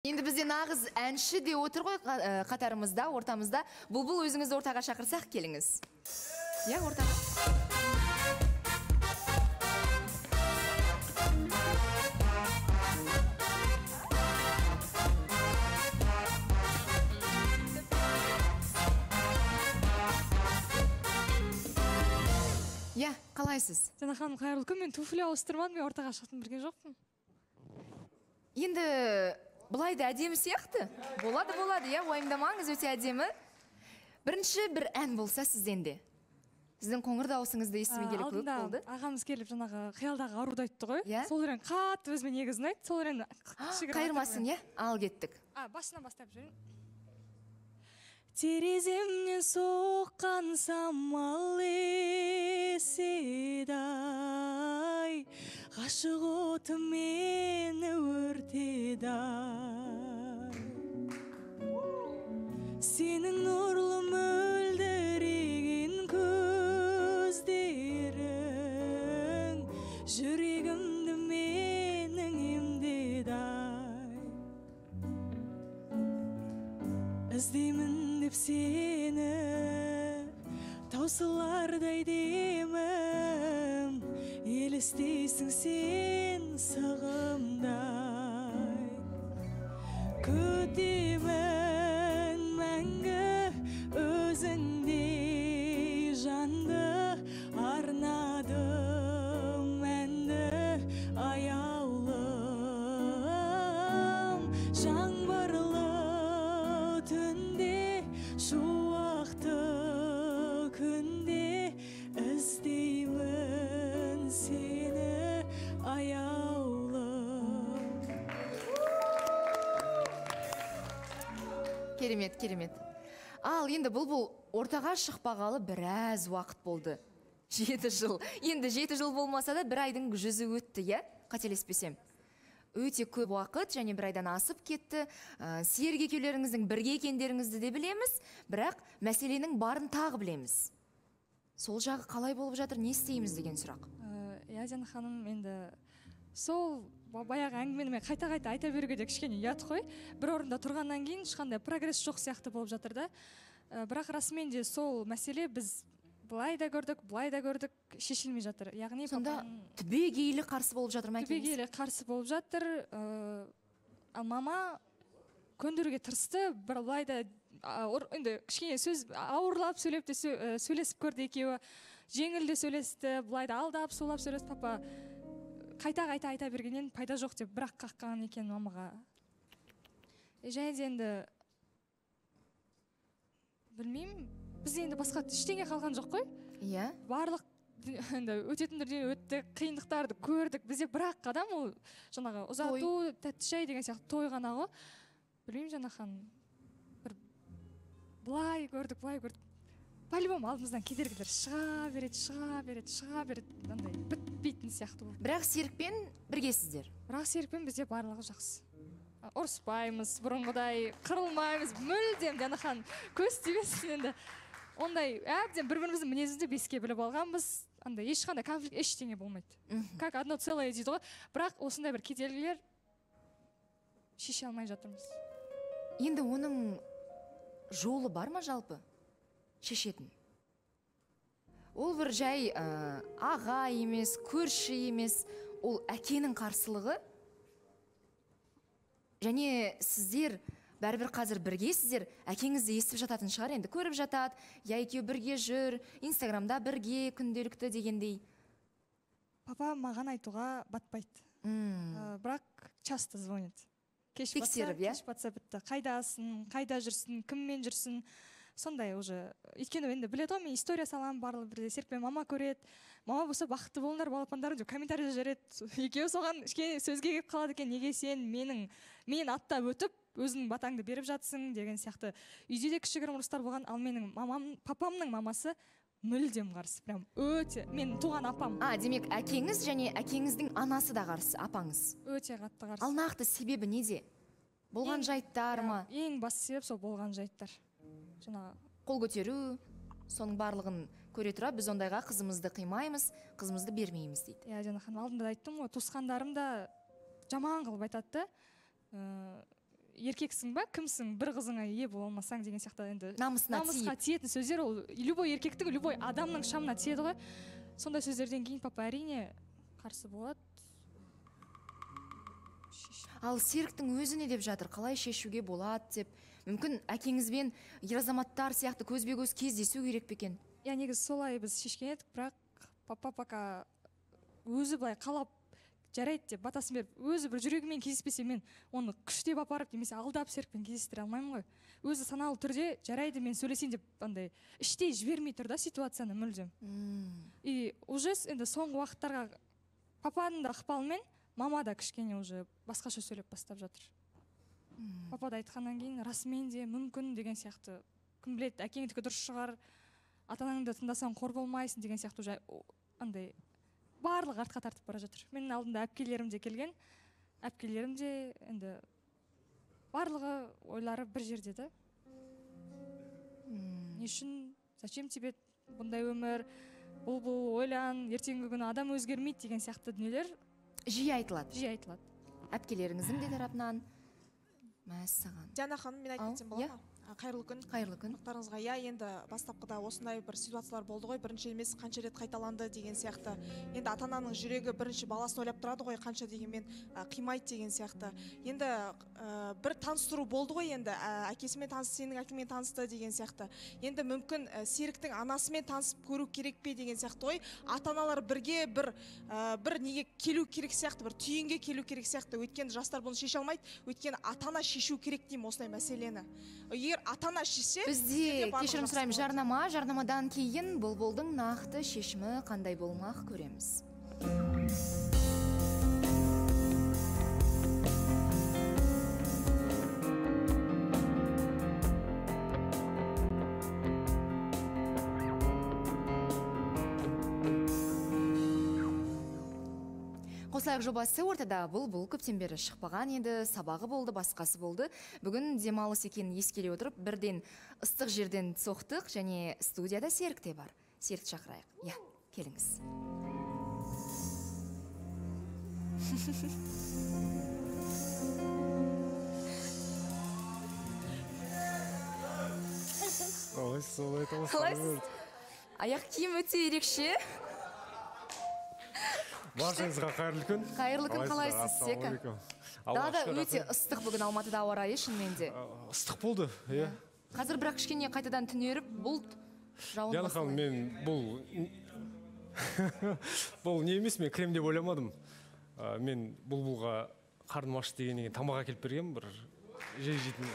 енді бізде нағыз әнші де отыр ғой қа- қатарымызда ортамызда. Бұлбұл өзіңізді ортаға шақырсақ келіңіз. Иә ортаға. Иә қалайсыз? Жана ханым кайрылуу күн. Мен туфли ауыстырмадым мен ортага чыктым билген жокмун енді былай да әдемі сияқты. Болады болады. Иә уайымдамаңыз өте әдемі. Бірінші бір ән болса сізден де сіздің қоңыр дауысыңызды естімегелі көп алдында болды. агамыз келип жанагы кыялдагы арууду айтты ғой. Иә? сол өлең катты өзүмө негизи унайт сол кичигине қайырмасын иә? Ал кеттік. А башынан баштап жиберейин тереземнен соққан самал еседі ай. Ғашық оты мені өртеді ай. Сенің нұрлы мөлдіреген көздерің жүрегімді іздеймін деп сені таусылардай демім. Елестейсің сен сағымдай. Күтемін. Керемет керемет. Ал енді бұлбұл ортаға шықпағалы біраз уақыт болды. Жеті жыл. Енді жеті жыл болмаса да бір айдың жүзі өтті иә? Қателеспесем. Өте көп уақыт және бір айдан асып кетті. Ә, серік екеулеріңіздің бірге екендеріңізді де білеміз. Бірақ мәселенің барын тағы білеміз. Сол жағы қалай болып жатыр не істейміз деген сұрақ. Жана ханым енді сол ба- баяғы әңгімені мен қайта қайта айта беруге де кішкене ұят қой. Бір орында тұрғаннан кейін ешқандай прогресс жоқ сияқты болып жатыр да. Ә, бірақ расымен де сол мәселе біз былай да көрдік былай да көрдік шешілмей жатыр. Яғни сонда түбегейлі қарсы болып жатыр ма түбегейлі қарсы болып жатыр. Ә, ал мама көндіруге тырысты бір былай да енді кішкене сөз ауырлап сөйлеп те ә, сөйлесіп көрді екеуі. Жеңіл де сөйлесті былай да алдап сулап сөйлесті папа. Қайта қайта айта бергеннен пайда жоқ деп бірақ қаққан екен мамаға. Және де енді білмеймін бізде енді басқа ештеңе қалған жоқ қой. Иә. Барлық енді өтетін дүние өтті қиындықтарды көрдік. Бізде бірақ қадам ол жаңағы ұзату тәтті шай деген сияқты той ғана ғой. Білмеймін жана ханым. Бір былай көрдік былай көрдік. По любому алдымыздан кедергілер шыға береді шыға береді шыға береді. Андай бітпейтін сияқты болып бірақ серікпен біргесіздер. Бірақ серікпен бізде барлығы жақсы. Ұрыспаймыз бұрынғыдай қырылмаймыз мүлдем. Жана ханым көз тимесін енді. Ондай әбден бір біріміздің мінезімізді беске біліп алғанбыз. Андай ешқандай конфликт ештеңе болмайды. Как одно целое дейді ғой. Бірақ осындай бір кедергілер шеше алмай жатырмыз. Енді оның жолы бар ма жалпы? Шешетін. Ол бір жай ә, аға емес көрші емес. Ол әкенің қарсылығы. Және сіздер бәрібір қазір біргесіздер. Әкеңіз де естіп жататын шығар енді көріп жатады. Я екеуі бірге жүр инстаграмда бірге күнделікті дегендей. Папа маған айтуға батпайды. Ә, бірақ часто звонит. Кеш Тексеріп, иә? кеш батса бітті қайдасың? Қайда жүрсің? Кіммен жүрсің? Сондай уже өйткені енді біледі ғой мен история саламын барлығы бірде серікпен мама көреді. Мама болса бақытты болыңдар балапандарым деп комментарий жібереді. Екеуі соған кішкене сөзге келіп қалады екен. Неге сен менің мен аттап өтіп өзіңнің батаңды беріп жатсың? деген сияқты. Үйде де кішігірім ұрыстар болған. Ал менің мамам папамның мамасы мүлдем қарсы. Прям өте. Менің туған апам. А демек әкеңіз және әкеңіздің анасы да қарсы апаңыз. Өте қатты қарсы. Ал нақты себебі неде? Болған жайттар ма? Ең басты себеп сол болған жайттар. Жаңағы қол көтеру соның барлығын көре тұра біз ондайға қызымызды қимаймыз қызымызды бермейміз дейді. Иә жана ханым алдында да айттым ғой туысқандарым да жаман қылып айтады да еркексің ба кімсің бір қызыңа ие бола алмасаң деген сияқты енді намысына намысқа тиетін сөздер ол любой еркектің любой адамның шамына тиеді ғой. Сондай сөздерден кейін папа әрине қарсы болады. Ал серіктің өзі не деп жатыр? Қалай шешуге болады деп мүмкін әкеңізбен ер азаматтар сияқты көзбе көз кездесу керек пе екен? Иә негізі солай біз шешкен едік бірақ папа пока өзі былай қалап жарайды деп батасын беріп өзі бір жүрегімен кездеспесе мен оны күштеп апарып немесе алдап серікпен кездестіре алмаймын ғой. Өзі саналы түрде жарайды мен сөйлесейін деп андай іштей жібермей тұр да ситуацияны мүлдем. И уже енді соңғы уақыттарға папаның да ықпалымен мама да кішкене уже басқаша сөйлеп бастап жатыр. Папа да айтқаннан кейін расымен де мүмкін деген сияқты. Кім біледі әкеңдікі дұрыс шығар ата анаңды тыңдасаң қор болмайсың деген сияқты уже андай барлығы артқа тартып бара жатыр. Менің алдымда әпкелерім де келген. Әпкелерім де енді барлығы ойлары бір жерде да. Не үшін зачем тебе бұндай өмір? Бұл бұл ойлан ертеңгі күні адам өзгермейді деген сияқты дүниелер жиі айтылады. жиі айтылады. Әпкелеріңіздің де тарапынан мәссаған диана ханым мен Ау, айтып кетсем бола иә. ма А, қайырлы күн. Қайырлы күн. Сұрақтарыңызға иә енді бастапқыда осындай бір ситуациялар болды ғой. Бірінші емес қанша рет қайталанды деген сияқты. Енді ата ананың жүрегі бірінші баласын ойлап тұрады ғой қанша дегенмен қимайды деген сияқты. Енді ә, бір таныстыру болды ғой енді. Ә, әкесімен танысты сенің әкеңмен танысты деген сияқты. Енді мүмкін ә, серіктің анасымен танысып көру керек пе деген сияқты ғой. Ата аналар бірге бір ә, бір неге келу керек сияқты бір түйінге келу керек сияқты. Өйткені жастар бұны шеше алмайды. Өйткені ата ана шешу керек деймін осындай мәселені. Егер ата ана шешсе бізде кешірім сұраймын жарнама жарнамадан кейін бұлбұлдың нақты шешімі қандай болмақ көреміз. Жобасы ортада бұлбұл көптен бері шықпаған еді сабағы болды басқасы болды. Бүгін демалыс екенін ескере отырып бірден ыстық жерден соқтық және студияда серік те бар. Серікті шақырайық иә келіңіз. Ой солай қалайсыз аяқ киім өте ерекше. Баршаңызға қайырлы күн. Қайырлы күн қалайсыз? Сека далада Аллаға өте ыстық бүгін алматыда ауа райы шынымен де рахмет. ыстық болды иә. Қазір бірақ кішкене қайтадан түнеріп бұлт жауын диана ханым мен бұл бұл не емес мен крем деп ойламадым. А, мен бұлбұлға қарным ашты дегеннен кейін тамақ әкеліп бергенмін бір жей жейтін.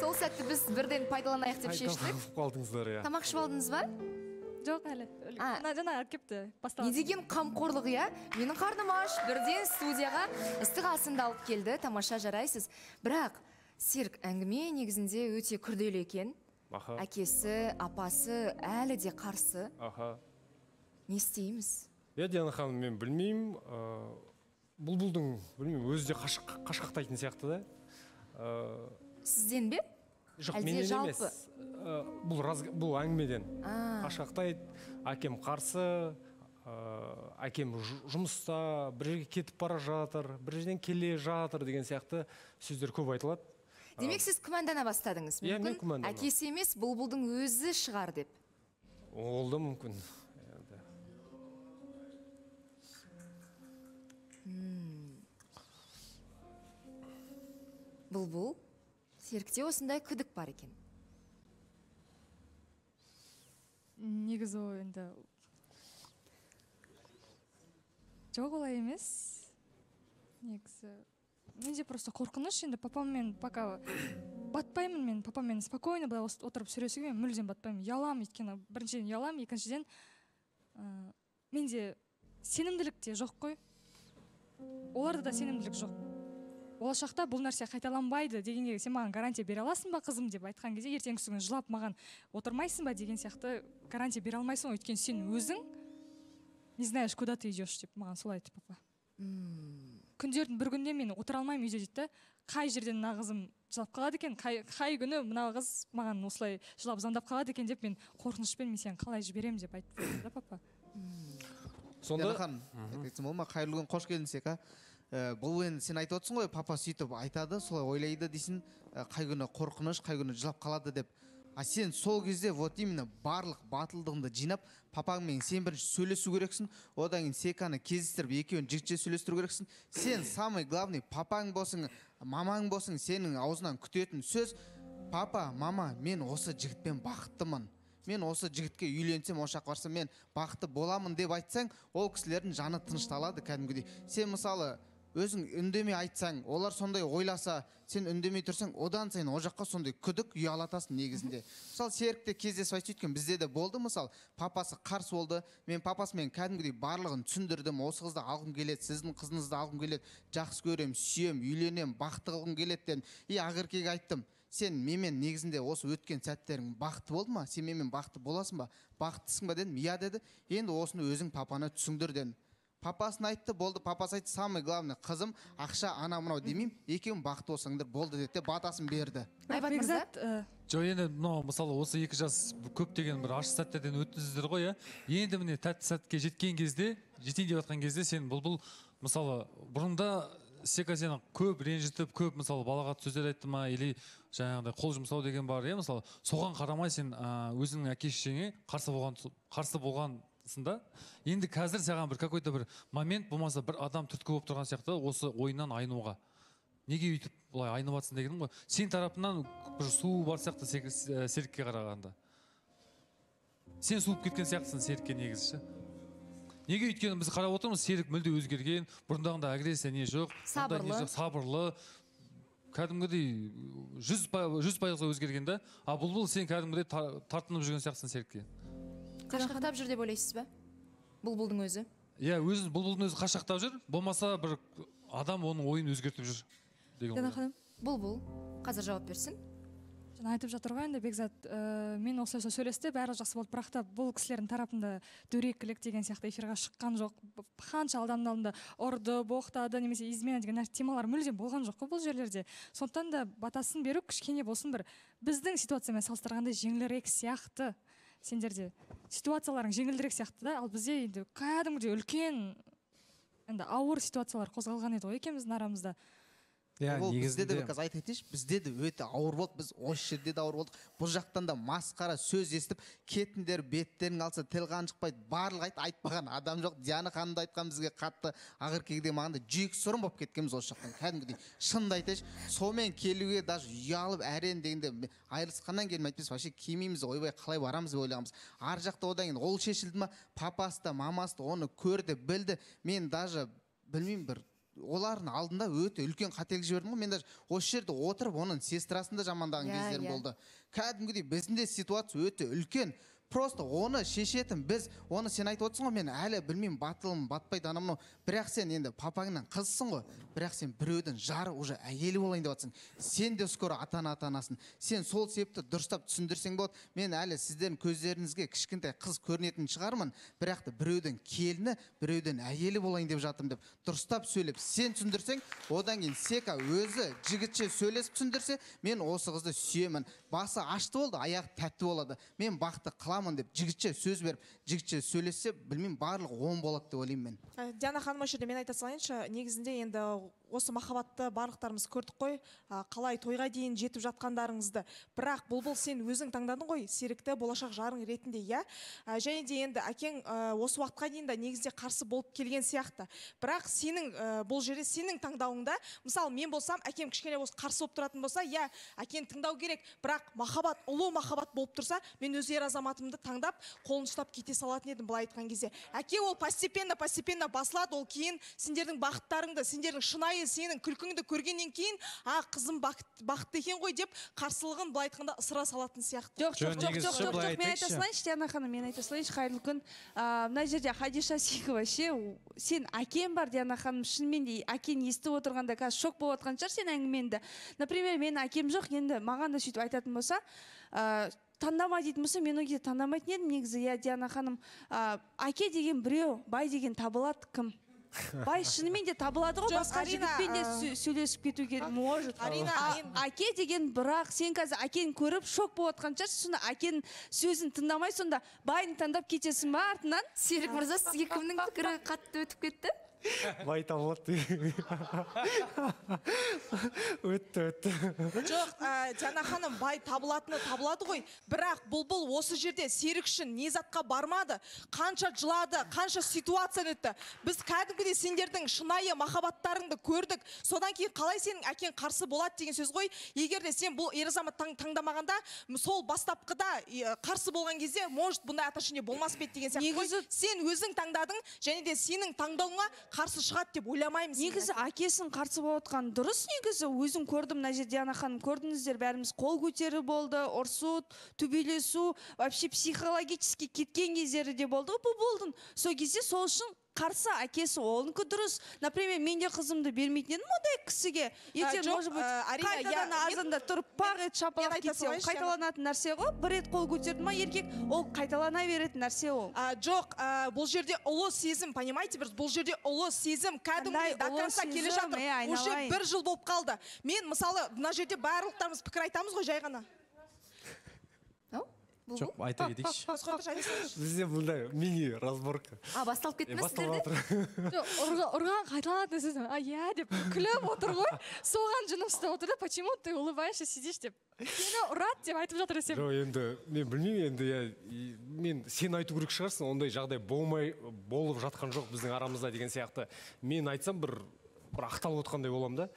Сол сәтті біз бірден пайдаланайық деп шештік. қалдыңыздар иә. Тамақ ішіп алдыңыз ба? Жоқ әлі жаңа алып келіпті не деген қамқорлық иә? Менің қарным аш бірден студияға ыстық асынды алып келді. Тамаша жарайсыз. Бірақ серік әңгіме негізінде өте күрделі екен. Аха. Әкесі апасы әлі де қарсы. Аха. Не істейміз? Иә диана ханым мен білмеймін. Ыыы, бұлбұлдың білмеймін өзі де қашқақтайтын сияқты да. Ыыы, сізден бе? Жоқ менен емес. Ы, бұл бұл әңгімеден. Қашқақтайды әкем қарсы ыыы, әкем жұмыста бір жерге кетіп бара жатыр бір жерден келе жатыр деген сияқты сөздер көп айтылады. Демек сіз күмәндана бастадыңыз. Иә, мүмкін әкесі емес бұлбұлдың өзі шығар деп. Ол да мүмкін. Бұлбұл? Серікте осындай күдік бар екен. Негізі ол енді жоқ олай емес. Негізі менде просто қорқыныш. Енді папаммен пока батпаймын мен папаммен спокойно былай отырып сөйлесуге мен мүлдем батпаймын. Ұяламын өйткені біріншіден ұяламын екіншіден ыыы менде сенімділік те жоқ қой. Оларда да сенімділік жоқ. Болашақта бұл нәрсе қайталанбайды дегенге сен маған гарантия бере аласың ба қызым деп айтқан кезде ертеңгісі күні жылап маған отырмайсың ба деген сияқты гарантия бере алмайсың ғой. Өйткені сен өзің не знаешь куда ты идешь деп маған солай айтты папа күндердің бір күнде мен отыра алмаймын үйде дейді да. Қай жерден мына қызым жылап қалады екен қай, қай күні мына қыз маған осылай жылап звондап қалады екен деп мен қорқынышпен мен сені қалай жіберемін деп айтып жатыр да папа. Сонда ханым айта кетсем бола ма қайырлы күн қош келдіңіз сека. Ә, бұл енді сен айтып отырсың ғой папа сөйтіп айтады солай ойлайды дейсің. Ә, қай күні қорқыныш қай күні жылап қалады деп. А сен сол кезде вот именно барлық батылдығыңды жинап папаңмен сен бірінші сөйлесу керексің. Одан кейін секаны кездестіріп екеуін жігітше сөйлестіру керексің. Сен самый главный папаң болсың мамаң болсың сенің аузынан күтетін сөз. Папа мама мен осы жігітпен бақыттымын. Мен осы жігітке үйленсем осы жаққа барсам мен бақытты боламын деп айтсаң ол кісілердің жаны тынышталады кәдімгідей. Сен мысалы өзің үндемей айтсаң олар сондай ойласа сен үндемей тұрсаң одан сайын ол жаққа сондай күдік ұялатасың негізінде. Мысалы серікте кездесіп айтшы өйткені бізде де болды. Мысалы папасы қарсы болды. Мен папасымен кәдімгідей барлығын түсіндірдім. Осы қызды алғым келеді сіздің қызыңызды алғым келеді. Жақсы көремін сүйемін үйленемін бақытты қылғым келеді дедім. И ақеркеге айттым. Сен менімен негізінде осы өткен сәттерің бақытты болды ма? Сен менімен бақытты боласың ба? Бақыттысың ба дедім. Иә деді. Енді осыны өзің папана түсіндір дедім. Папасын айтты болды. Папасы айтты самый главный қызым ақша ана мынау демеймін. Екеуің бақытты болсаңдар болды деді де батасын берді. Айбат мырза? Бекзат э, жоқ енді мынау мысалы осы екі жас көптеген бір ащы сәттерден өттіңіздер ғой иә. Енді міне тәтті сәтке жеткен кезде жетейін деп жатқан кезде сен бұлбұл мысалы бұрында сека сені көп ренжітіп көп мысалы балағат сөздер айтты ма или жаңағыдай қол жұмсау деген бар иә мысалы. Соған қарамай сен ә, өзіңнің әке шешеңе қарсы болған қарсы болғансың да енді қазір саған бір какой то бір момент болмаса бір адам түрткі болып тұрған сияқты осы ойыннан айнуға. Неге өйтіп былай айнып жатсың дегенім ғой. Сен тарапынан бір суу бар сияқты ә, серікке қарағанда. Сен суып кеткен сияқтысың серікке негізі ше. Неге өйткені біз қарап отырмыз серік мүлде өзгерген бұрындағындай агрессия не жоқ бұндай не Сабырлы. жоқ, сабырлы. Кәдімгідей жүз пай- жүз пайызға өзгерген да а бұлбұл сен кәдімгідей та- тартынып жүрген сияқтысың серікке. Қашқақтап жүр деп ойлайсыз ба? Бұлбұлдың өзі? Иә өзі бұлбұлдың өзі қашақтап жүр болмаса бір адам оның ойын өзгертіп жүр деген дана ханым бұлбұл қазір жауап берсін. Жаңа айтып жатыр ғой енді бекзат ә, мен осылайша сөйлесті бәрі жақсы болды. Бірақ та бұл кісілердің тарапында дөрекілік деген сияқты эфирға шыққан жоқ. Қанша адамның алдында ұрды боқтады немесе измена деген нәрсе темалар мүлдем болған жоқ қой бұл жерлерде. Сондықтан да батасын беру кішкене болсын бір. Біздің ситуациямен салыстырғанда жеңілірек сияқты. Сендерде ситуацияларың жеңілдірек сияқты да. Ал бізде енді кәдімгідей үлкен енді ауыр ситуациялар қозғалған еді ғой екеуміздің арамызда. Иә ол бізде де қазір айта кетейінші бізде де өте ауыр болды. Біз осы жерде де ауыр болдық. Бұл жақтан да масқара сөз естіп кетіңдер беттерің алса тіл қан шықпайды барлық айт айтпаған адам жоқ. Диана ханым да айтқан бізге қатты ақеркеге де маған да жексұрын болып кеткенбіз осы жақтан. Кәдімгідей шынымды айтайыншы сонымен келуге даже ұялып әрең дегенде айырылысқаннан кейін айтпайсыз вообще келмейміз ойбай қалай барамыз деп ойлағанбыз. Ар жақта одан кейін ол шешілді ма папасы да мамасы да оны көрді білді. Мен даже білмеймін бір олардың алдында өте үлкен қателік жібердім ғой. Мен даже осы жерде отырып оның сестрасын да жамандаған Иә, кездерім иә. болды. Кәдімгідей біздің де ситуация өте үлкен. Просто оны шешетін біз оны сен айтып отырсың ғой мен әлі білмеймін батылым батпайды анау мынау бірақ сен енді папаңнан қызсың ғой. Бірақ сен біреудің жары уже әйелі болайын деп жатрсың сен де скоро ата ана атанасың сен сол себепті дұрыстап түсіндірсең болады. Мен әлі сіздердің көздеріңізге кішкентай қыз көрінетін шығармын. Бірақ та біреудің келіні біреудің әйелі болайын деп жатырмын деп дұрыстап сөйлеп сен түсіндірсең одан кейін сека өзі жігітше сөйлесіп түсіндірсе мен осы қызды сүйемін. Басы ашты болды аяғы тәтті болады. Мен бақытты қыламын деп жігітше сөз беріп жігітше сөйлессе білмеймін барлығы оң болады деп ойлаймын мен. Ә, диана ханым осы жерде мен айта салайыншы негізінде енді осы махаббатты барлықтарымыз көрдік қой. Қалай тойға дейін жетіп жатқандарыңызды. Бірақ бұлбұл сен өзің таңдадың ғой серікті болашақ жарың ретінде иә? Және де енді әкең осы уақытқа дейін де негізде қарсы болып келген сияқты. Бірақ сенің бұл жерде сенің таңдауыңда мысалы мен болсам әкем кішкене болса қарсы болып тұратын болса иә әкені тыңдау керек. Бірақ махаббат ұлы махаббат болып тұрса мен өз ер азаматымды таңдап қолын ұстап кете салатын едім былай айтқан кезде. Әке ол постепенно постепенно басылады. Ол кейін сендердің бақыттарыңды сендердің шынайы сенің күлкіңді көргеннен кейін а қызым бақыт, бақытты екен ғой деп қарсылығын былай айтқанда ысыра салатын сияқты. Жоқ жоқ Жоқ, жоқ жоқ жоқ мен айта салайыншы диана ханым мен айта салайыншы қайырлы күн. Мына жерде хадиша сикова ше сен әкең бар диана ханым шынымен де әкені естіп отырғанда қазір шок болып жатқан шығар сен әңгімеңді. Например менің әкем жоқ енді маған да сөйтіп айтатын болса ә, таңдама дейтін болса мен ол кезде таңдамайтын едім негізі иә диана ханым. Ә, әке деген біреу бай деген табылады кім? Бай шынымен де табылады ғой басқа жігітпен де сөйлесіп кетуге может. Арина, әке деген бірақ сен қазір әкені көріп шок болып жатқан шығарсың сонда әкенің сөзін тыңдамай сонда байын таңдап кетесің ба артынан? Серік мырза сізге кімнің пікірі қатты өтіп кетті? Бай табылады өтті өтті жоқ ә, диана ханым бай табылатыны табылады ғой. Бірақ бұлбұл осы жерде серік үшін не затқа бармады қанша жылады қанша ситуацияны өтті. Біз кәдімгідей сендердің шынайы махаббаттарыңды көрдік. Содан кейін қалай сенің әкең қарсы болады деген сөз ғой. Егер де сен бұл ер азамат таң- таңдамағанда сол бастапқыда е, қарсы болған кезде может бұндай отношение болмас па еді деген сияқты ғой. Негізі- сен өзің таңдадың және де сенің таңдауыңа қарсы шығады деп ойламаймын сені. негізі әкесінің қарсы болып дұрыс негізі. Өзім көрдім мына жерде диана ханым көрдіңіздер бәріміз қол көтеру болды ұрсу төбелесу вообще психологически кеткен кездері де болды. Ғой бұлбұлдың сол кезде сол үшін қарсы әкесі оныкі дұрыс. Например мен де қызымды бермейтін едім ондай кісіге. Ертең может быть қайтадан азанда тұрып пақ ет шапалақ кетсе ол қайталанатын нәрсе ғой. Бір рет қол көтерді ма еркек ол қайталана беретін нәрсе ол. Жоқ бұл жерде ұлы сезім понимаете бір бұл жерде ұлы сезім кәдімгідей до конца келе жатыр. Ей, уже бір жыл болып қалды. Мен мысалы мына жерде барлықтарымыз пікір айтамыз ғой жай ғана. Жоқ айта кетейікші. бізде мындай мини разборка. А басталып кетті басталып сіздерде жоқ ұрға- ұрған қайталанатын сөз а иә деп күліп отыр ғой. Соған жыным ұстап отыр да почему ты улыбаешься сидишь? деп. Сені ұрады деп айтып жатыр десем жоқ енді мен білмеймін енді иә мен сен айту керек шығарсың ондай жағдай болмай болып жатқан жоқ біздің арамызда деген сияқты. Мен айтсам бір бір ақталып отқандай боламын да.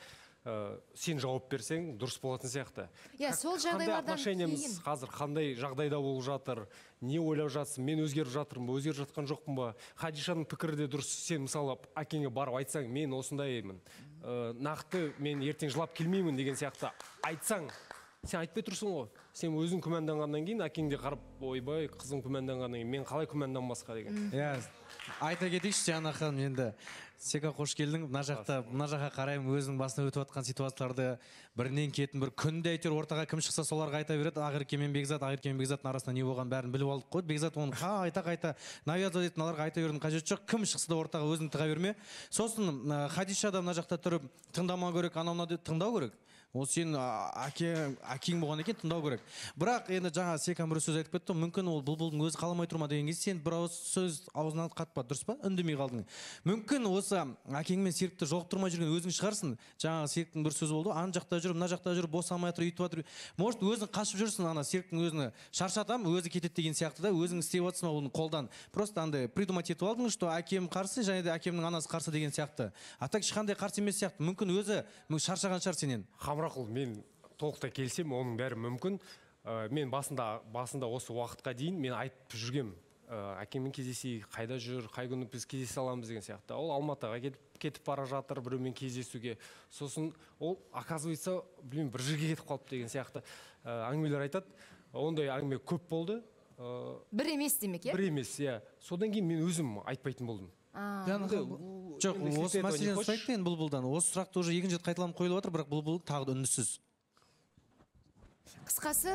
Ә, сен жауап берсең дұрыс болатын сияқты. Иә, сол қандай жағдайлардан отношениямыз кейін. қазір қандай жағдайда болып жатыр не ойлап жатсың мен өзгеріп жатырмын ба өзгеріп жатқан жоқпын ба? Хадишаның пікірі де дұрыс. Сен мысалы әкеңе барып айтсаң мен осындаймын ә, нақты мен ертең жылап келмеймін деген сияқты айтсаң сен айтпай тұрсың ғой. Сен өзің күмәнданғаннан кейін әкең де қарап ойбай қызым күмәнданғаннан кейін мен қалай күмәнданбасқа? деген. Иә айта кетейікші диана ханым енді. Сека қош келдің. Мына жақта мына жаққа қараймын өзінің басынан өтіп жатқан ситуацияларды бірінен кетін бір күнде әйтеуір ортаға кім шықса соларға айта береді. Ақерке мен бекзат ақерке мен бекзаттың арасында не болғанын бәрін біліп алдық қой. Бекзат оны қайта қайта навязывать етіп мыналарға айта берудің қажеті жоқ. Кім шықса да ортаға өзің тыға берме сосын хадиша да мына жақта тұрып тыңдамау керек анау мынау деп тыңдау керек. Ол сен әке әкең болғаннан кейін тыңдау керек. Бірақ енді жаңа секан бір сөз айтып кетті мүмкін ол бұлбұлдың өзі қаламай тұр ма деген кезде сен бір ауыз сөз аузыңнан қатпады дұрыс па? Үндемей қалдың. Мүмкін осы әкең мен серікті жолықтырмай жүрген өзің шығарсың. Жаңағы серіктің бір сөзі болды ғой ана жақта жүр мына жақта жүр босамай жатыр өйтіп жатыр. Может өзің қашып жүрсің ана серіктің өзіне шаршатамын өзі кетеді деген сияқты да өзің істеп жатрсың оны қолдан. Просто андай придумать етіп алдың что әкем қарсы және де әкемнің анасы қарсы деген сияқты. А так ешқандай қарсы емес сияқты. Мүмкін өзі шаршаған шығар сенен. Хамрақұл мен толықтай келісемін оның бәрі мүмкін. Ә, мен басында басында осы уақытқа дейін мен айтып жүргем ә, әкеммен кездесейік қайда жүр қай күні біз кездесе аламыз деген сияқты. Ол алматыға кетіп, кетіп бара жатыр біреумен кездесуге. Сосын ол оказывается білмеймін бір жерге кетіп қалыпты деген сияқты. Ә, әңгімелер айтады. Ондай әңгіме көп болды. Ә, бір емес демек иә? бір емес иә. Содан кейін мен өзім айтпайтын болдым. Жоқ осы мәселені сұрайық та енді бұлбұлдан осы сұрақты уже екінші рет қайталанып қойылып жатыр бірақ бұлбұл тағы да үнсіз. Қысқасы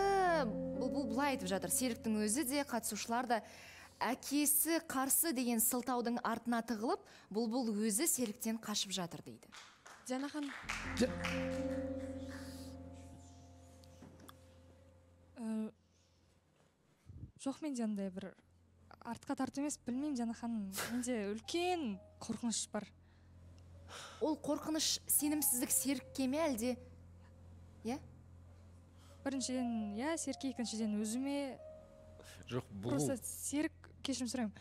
бұл бұл былай айтып жатыр. Серіктің өзі де қатысушылар да әкесі қарсы деген сылтаудың артына тығылып бұл бұл өзі серіктен қашып жатыр дейді. Диана ханым. Э, жоқ менде андай бір артқа тарту емес білмеймін диана ханым. Менде үлкен қорқыныш бар. Ол қорқыныш сенімсіздік серікке ме әлде? Иә? Біріншіден иә серікке екіншіден өзіме жоқ бұл просто серік кешірім сұраймын.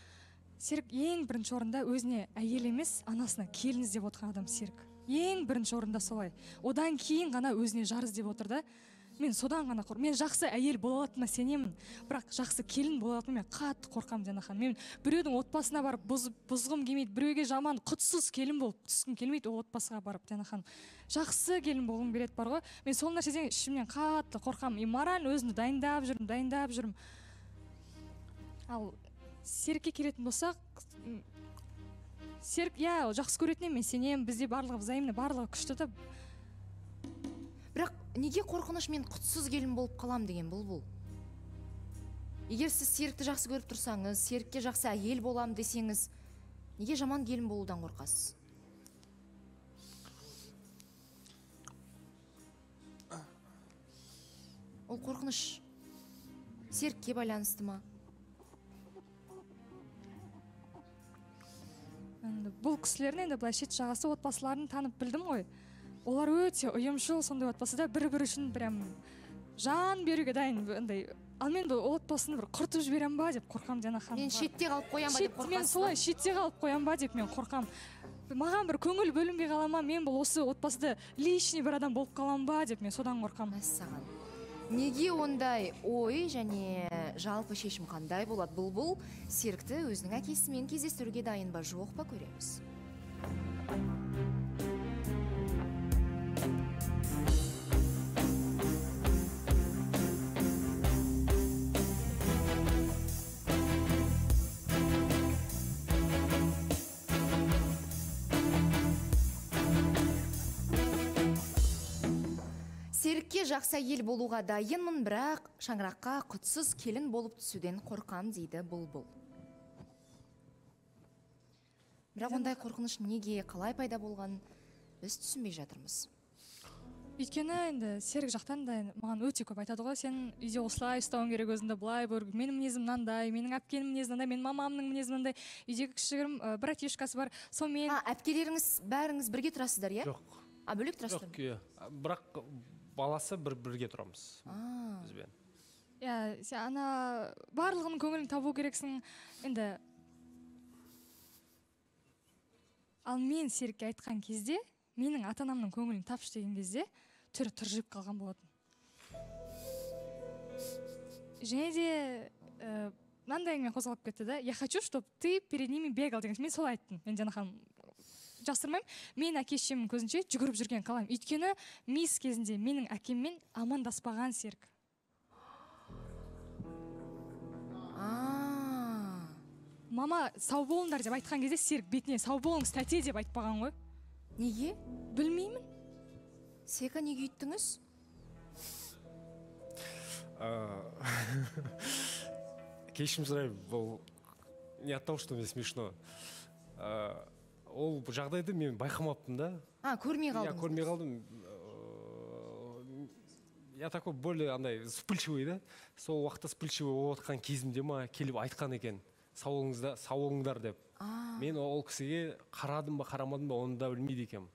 Серік ең бірінші орында өзіне әйел емес анасына келін іздеп отырған адам серік. Ең бірінші орында солай. Одан кейін ғана өзіне жар іздеп отыр да. Мен содан ғана қор мен жақсы әйел бола алатыныма сенемін. Бірақ жақсы келін бола алатыныма мен қатты қорқамын диана ханым мен біреудің отбасына барып бұзып бұзғым келмейді біреуге жаман құтсыз келін болып түскім келмейді ол отбасыға барып диана ханым жақсы келін болғым келеді бар ғой. Мен сол нәрседен ішімнен қатты қорқамын. И морально өзімді дайындап жүрмін дайындап жүрмін. Ал серікке келетін болсақ серік иә жақсы көретініне мен сенемін. Бізде барлығы взаимно барлығы күшті да бірақ неге қорқыныш мен құтсыз келін болып қалам деген бұл бұл. Егер сіз серікті жақсы көріп тұрсаңыз серікке жақсы әйел болам десеңіз неге жаман келін болудан қорқасыз? Ол қорқыныш серікке байланысты ма? Бұл кісілердің енді былай шет жағасы отбасыларын танып білдім ғой. Олар өте ұйымшыл сондай отбасы да бір бірі үшін прям жан беруге дайын андай ал мен бұл отбасыны бір құртып жіберемін ба деп қорқамын диана ханым мен шетте қалып қоямын ба деп мен қорқасыз ба? солай шетте қалып қоямын ба деп мен қорқамын. Маған бір көңіл бөлінбей қала ма мен бұл осы отбасыда лишний бір адам болып қаламын ба деп мен содан қорқамын. Мәссаған неге ондай ой және жалпы шешім қандай болады? Бұлбұл серікті өзінің әкесімен кездестіруге дайын ба? Жоқ па көреміз. Жақсы әйел болуға дайынмын бірақ шаңыраққа құтсыз келін болып түсуден қорқам дейді бұлбұл. Бірақ ондай қорқыныш неге қалай пайда болған біз түсінбей жатырмыз. Өйткені енді серік жақтан да маған өте көп айтады ғой сен үйде осылай ұстауың керек өзіңді былай бөр менің мінезім мынандай менің әпкемнің мінезі мынандай менің мамамның мінезі мынандай. Үйдегі кішігірім ә, братишкасы бар сонымен а әпкелеріңіз бәріңіз бірге тұрасыздар иә? Жоқ. А бөлек тұрасыздар жоқ иә. Бірақ баласы бір бірге тұрамыз. А, бізбен. Иә сен ана барлығының көңілін табу керексің. Енді ал мен серікке айтқан кезде менің ата анамның көңілін тапшы деген кезде түрі тыржиып қалған болатын. Және де ә, мынандай әңгіме қозғалып кетті да я хочу чтобы ты перед ними бегал деген. Мен солай айттым мен диана ханым. Жасырмаймын. Мен әке шешемнің көзінше жүгіріп жүрген қалаймын өйткені мисс кезінде менің әкеммен амандаспаған серік. А. Мама сау болыңдар деп айтқан кезде серік бетіне сау болыңыз тәте деп айтпаған ғой. Неге? Білмеймін. Сека неге үйттіңіз? Кешірім сұраймын бұл не от того что мне смешно. Ол жағдайды мен байқамаппын да. А көрмей я қалдыңыз көрмей қалдым. Я такой более андай вспыльчивый да. Сол уақытта вспыльчивый болып жатқан кезімде ма келіп айтқан екен сау болыңыздар сау болыңдар деп мен ол кісіге қарадым ба қарамадым ба оны да білмейді екенмін.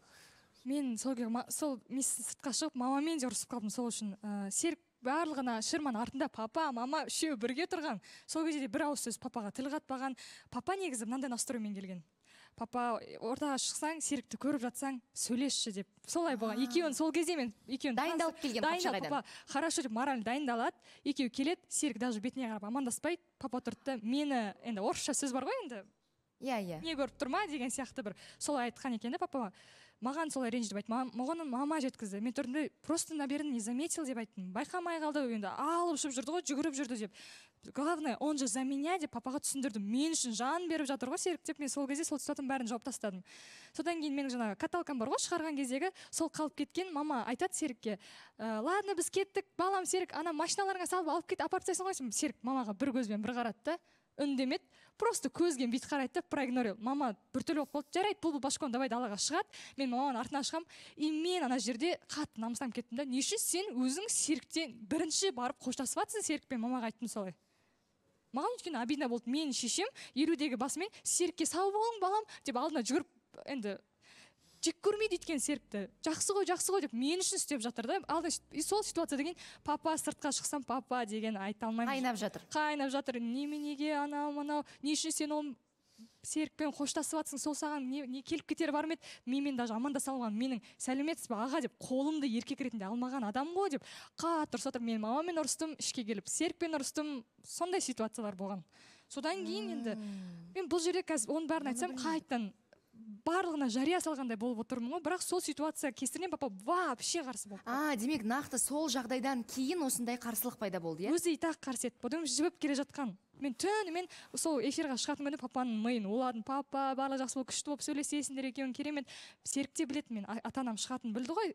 Мен сол сол мен сыртқа шығып мамамен де ұрысып қалдым сол үшін. Ә, серік барлығына шырманың артында папа мама үшеуі бірге тұрған. Сол кезде де бір ауыз сөз папаға тіл қатпаған. Папа негізі мынандай настроймен келген. Папа ортаға шықсаң серікті көріп жатсаң сөйлесші деп. Солай болған. Екеуін сол кезде мен екеуін Дайындалып келген қапшағайдан. папа. Хорошо деп морально дайындалады. Екеуі келеді серік даже бетіне қарап амандаспайды. Папа тұрды да мені енді орысша сөз бар ғой енді иә иә. не көріп тұр ма? деген сияқты бір солай айтқан екен да папа маған солай ренжітіп айтты «Мам- маған мама жеткізді. Мен тұрдым да просто наверное не заметил? деп айттым. Байқамай қалды енді алып ұшып жүрді ғой жүгіріп жүрді деп. Главное он же за меня деп папаға түсіндірдім мен үшін жан беріп жатыр ғой серік деп мен сол кезде сол ситуацияның бәрін жауып тастадым. Содан кейін менің жаңағы каталкам бар ғой шығарған кездегі сол қалып кеткен мама айтады серікке «Ә, ладно біз кеттік балам серік ана машиналарыңа салып алып кет апарып тастайсың ғой? Серік мамаға бір көзбен бір қарады да үндемеді. Просто көзбен бүйтіп қарайды да проигнорил. Мама біртүрлі болып қалды жарайды бұл башкон давай далаға шығады мен маманың артынан шығамын и мен ана жерде қатты намыстанып кеттім да не үшін сен өзің серіктен бірінші барып қоштасып жатрсың серікпен мамаға айттым солай. Маған өйткені обидно болды менің шешем елудегі басымен серікке сау болың балам деп алдына жүгіріп енді жек көрмейді өйткені серікті жақсы ғой жақсы ғой деп мен үшін істеп жатыр да. Алда и сол ситуациядан кейін папа сыртқа шықсам папа деген айта алмаймын. Қайнап жатыр. Қайнап жатыр. Неменеге анау мынау не үшін сен ол серікпен қоштасып жатсың сол саған не, не келіп кетері бар ма еді? Менімен даже амандаса алмаған менің сәлеметсіз бе аға деп қолымды еркек ретінде алмаған адам ғой деп қатты ұрысып жатыр мен мамамен ұрыстым ішке келіп серікпен ұрыстым сондай ситуациялар болған. Содан кейін енді мен бұл жерде қазір оның бәрін айтсам қайтадан барлығына жария салғандай болып отырмын ғой. Бірақ сол ситуация кесірінен папа вообще қарсы болды а демек нақты сол жағдайдан кейін осындай қарсылық пайда болды иә? Өзі и так қарсы еді. Бұдан жібіп келе жатқан. Мен түнімен сол эфирға шығатын күні папаның миын уладым папа барлығы жақсы болып күшті болып сөйлесесіңдер екеуің керемет серік те біледі мен ата анам шығатынын білді ғой